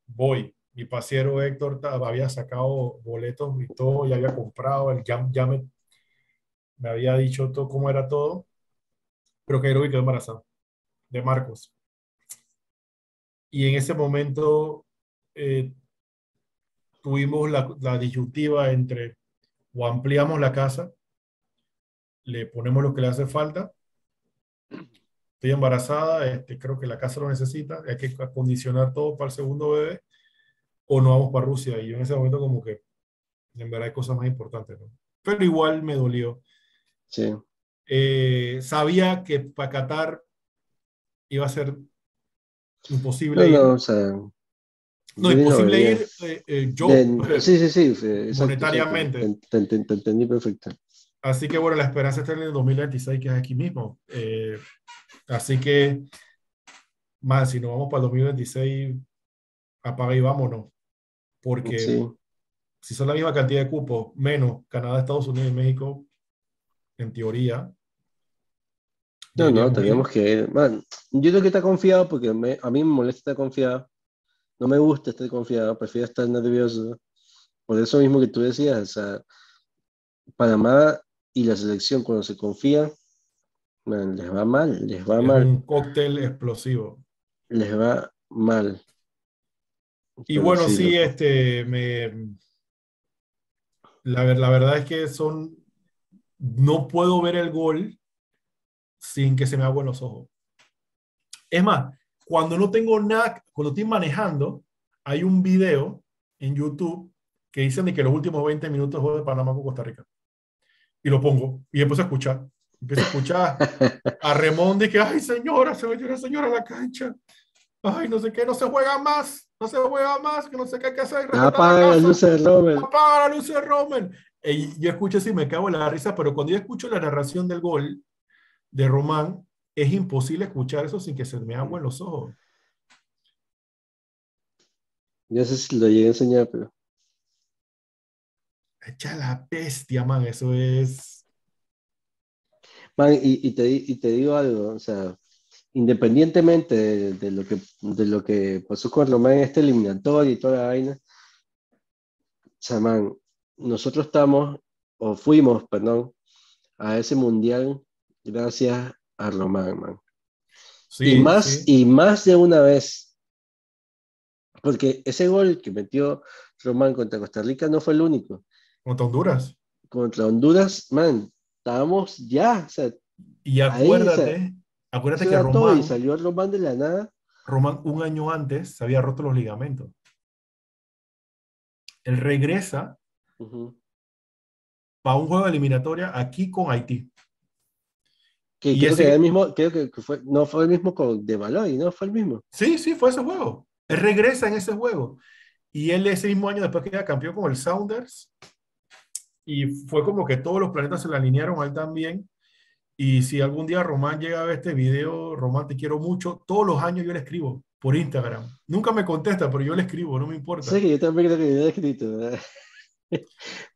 voy. Mi pasiero Héctor había sacado boletos y todo, ya había comprado, ya, ya me me había dicho todo cómo era todo, pero que quedó embarazada de Marcos. Y en ese momento eh, tuvimos la, la, disyuntiva entre o ampliamos la casa, le ponemos lo que le hace falta, estoy embarazada, este, creo que la casa lo necesita, hay que acondicionar todo para el segundo bebé, o no vamos para Rusia. Y yo en ese momento como que en verdad hay cosas más importantes, ¿no? Pero igual me dolió. Sí. Eh, sabía que para Qatar iba a ser imposible no, ir. No, o sea, no, imposible ir eh, eh, yo. De, sí, sí, sí. Exacto, monetariamente. Sí, te, te, te, entendí perfecto. Así que bueno, la esperanza está en el 2026, que es aquí mismo. así que, más, si nos vamos para el 2026, apaga y vámonos. Porque sí. si son la misma cantidad de cupos, menos Canadá, Estados Unidos y México, en teoría. No, no, tenemos que Man, yo creo que está confiado porque me, a mí me molesta estar confiado. No me gusta estar confiado, prefiero estar nervioso. Por eso mismo que tú decías, o sea, Panamá y la selección cuando se confía, man, les va mal, les va es mal. Un cóctel explosivo. Les va mal. Y Pero bueno, sí, sí este, me, la, la verdad es que son no puedo ver el gol sin que se me agüen los ojos. Es más, cuando no tengo nada, cuando estoy manejando, hay un video en YouTube que dicen de que los últimos 20 minutos de Panamá con Costa Rica. Y lo pongo y empiezo a escuchar. Empiezo a escuchar a Remón de que, ay señora, se metió una señora a la cancha. Ay, no sé qué, no se juega más, no se juega más, que no sé qué hay que hacer. Apaga la, la luz de Roman. Apaga la luz de Roman yo escucho así, me cago en la risa, pero cuando yo escucho la narración del gol de Román, es imposible escuchar eso sin que se me agüen los ojos. Ya sé si lo llegué a enseñar, pero. Echa la bestia, man, eso es. Man, y, y, te, y te digo algo, o sea, independientemente de, de, lo que, de lo que pasó con Román en este eliminatorio y toda la vaina, o sea, man, nosotros estamos, o fuimos, perdón, a ese mundial gracias a Román, man. Sí, y, más, sí. y más de una vez. Porque ese gol que metió Román contra Costa Rica no fue el único. Contra Honduras. Contra Honduras, man, estábamos ya. O sea, y acuérdate, ahí, o sea, acuérdate que Román. Y salió Román de la nada. Román un año antes se había roto los ligamentos. Él regresa uh -huh. para un juego de eliminatoria aquí con Haití. Que, y creo, ese, que el mismo, creo que fue, no fue el mismo con De Baloy, ¿no? Fue el mismo. Sí, sí, fue ese juego. Él regresa en ese juego. Y él ese mismo año después queda campeón con el Sounders. Y fue como que todos los planetas se le alinearon a él también. Y si algún día Román llega a ver este video, Román, te quiero mucho. Todos los años yo le escribo por Instagram. Nunca me contesta, pero yo le escribo, no me importa. Sí, yo también creo que yo he escrito. ¿verdad?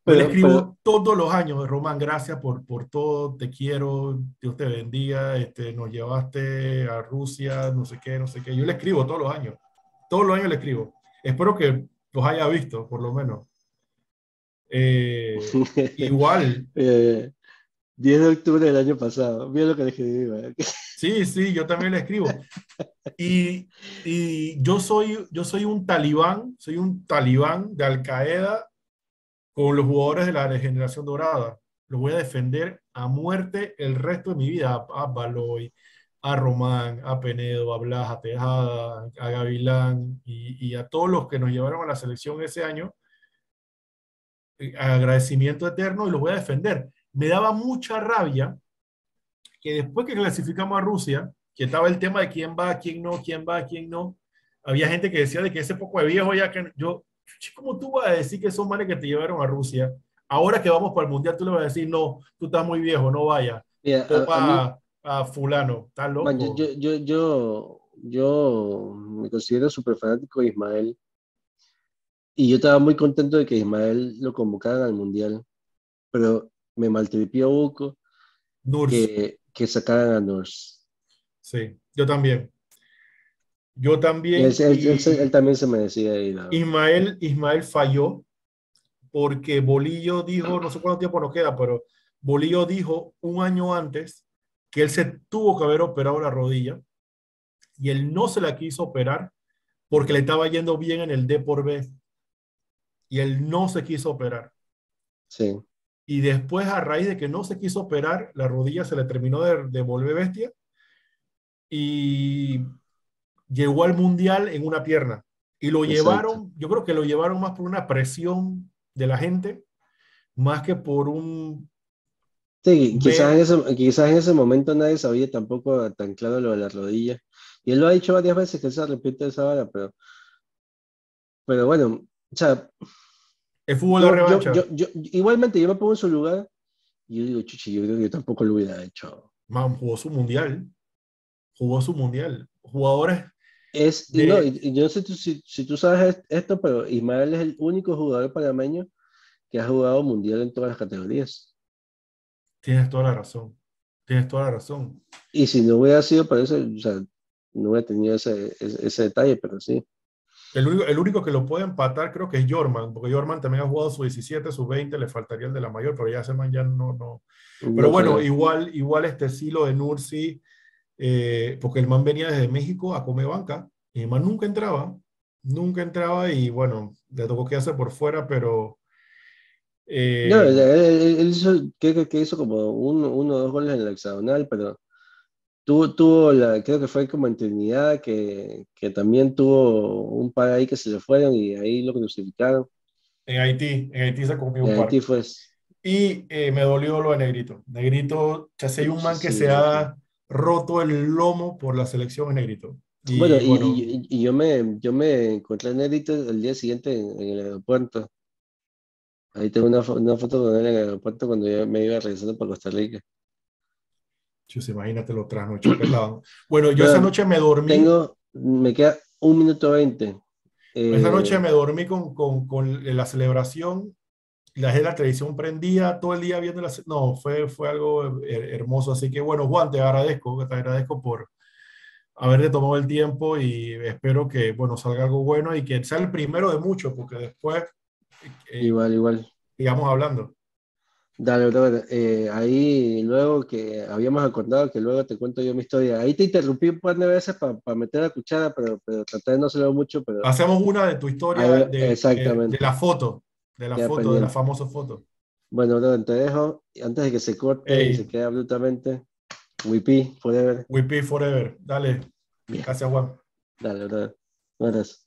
Pero, le escribo pero, todos los años, Román, gracias por, por todo, te quiero, Dios te bendiga, este, nos llevaste a Rusia, no sé qué, no sé qué. Yo le escribo todos los años, todos los años le escribo. Espero que los haya visto, por lo menos. Eh, igual. Eh, 10 de octubre del año pasado, mira lo que le escribí. Sí, sí, yo también le escribo. Y, y, yo, soy, yo soy un talibán, soy un talibán de Al Qaeda con los jugadores de la generación dorada. Los voy a defender a muerte el resto de mi vida. A, Baloy, a Román, a Penedo, a Blas, a Tejada, a Gavilán y, y, a todos los que nos llevaron a la selección ese año. Agradecimiento eterno y los voy a defender. Me daba mucha rabia que después que clasificamos a Rusia, que estaba el tema de quién va, quién no, quién va, quién no, había gente que decía de que ese poco de viejo ya que yo, ¿cómo tú vas a decir que son manes que te llevaron a Rusia? Ahora que vamos para el mundial, tú le vas a decir, no, tú estás muy viejo, no vaya. a, a, fulano, ¿estás loco? yo, yo, yo, yo me considero súper fanático de Ismael. Y yo estaba muy contento de que Ismael lo convocaran al mundial. Pero me maltripió Buco que, que sacaran a Nurse. Sí, yo también. Yo también. Él, también se merecía ir. Ismael, Ismael falló porque Bolillo dijo, no sé cuánto tiempo nos queda, pero Bolillo dijo un año antes que él se tuvo que haber operado la rodilla y él no se la quiso operar porque le estaba yendo bien en el D por B y él no se quiso operar. Sí. Y después, a raíz de que no se quiso operar, la rodilla se le terminó de, de volver bestia y llegó al mundial en una pierna. Y lo llevaron, yo creo que lo llevaron más por una presión de la gente, más que por un... Sí, quizás en, ese, quizás en ese momento nadie sabía tampoco tan claro lo de la rodilla. Y él lo ha dicho varias veces que se repite esa vara, pero, pero bueno, o sea... El fútbol de revancha. igualmente, yo me pongo en su lugar y yo digo, chuchi, yo creo que yo tampoco lo hubiera hecho. Man, jugó su mundial jugó su mundial. Jugadores. Es, no, yo no sé si, si, tú sabes esto, pero Ismael es el único jugador panameño que ha jugado mundial en todas las categorías. Tienes toda la razón. Tienes toda la razón. Y si no hubiera sido por eso, o sea, no hubiera tenido ese, ese, detalle, pero sí. El único, el único, que lo puede empatar creo que es Jorman, porque Jorman también ha jugado su 17, su 20, le faltaría el de la mayor, pero ya ese man ya no, no. Pero bueno, igual, igual este estilo de Nursi, eh, porque el man venía desde México a comer banca, y el man nunca entraba, nunca entraba y bueno, le tocó quedarse por fuera, pero... Eh, no, él, hizo, creo que hizo como uno, uno o dos goles en la hexagonal, pero tuvo, tuvo la, creo que fue como en Trinidad, que, que también tuvo un par ahí que se le fueron y ahí lo crucificaron. En Haití, en Haití se comió un en Haití fue. Y eh, me dolió lo de Negrito. Negrito, ya sé, hay un man que se ha roto el lomo por la selección en negrito. Y, bueno, y, yo, me, yo me encontré en negrito el día siguiente en, el aeropuerto. Ahí tengo una, una, foto con él en el aeropuerto cuando yo me iba regresando para Costa Rica. Chus, imagínate los trasnoches que Bueno, yo esa noche me dormí. Tengo, me queda un minuto veinte. esa noche eh, me dormí con, con, con la celebración la, la televisión prendía todo el día viendo la... No, fue, fue algo hermoso. Así que bueno, Juan, te agradezco, te agradezco por haberte tomado el tiempo y espero que, bueno, salga algo bueno y que sea el primero de muchos, porque después... Eh, igual, igual. Sigamos hablando. Dale, dale. Eh, ahí luego que habíamos acordado que luego te cuento yo mi historia. Ahí te interrumpí un par de veces para meter la cuchara, pero, pero traté de no hacerlo mucho. Pero... Hacemos una de tu historia de, exactamente. de la foto. De la foto, de la famosa foto. Bueno, te dejo, antes de que se corte y se quede absolutamente, WP Forever. WP Forever, dale. Gracias, Juan. Dale, dale. Gracias.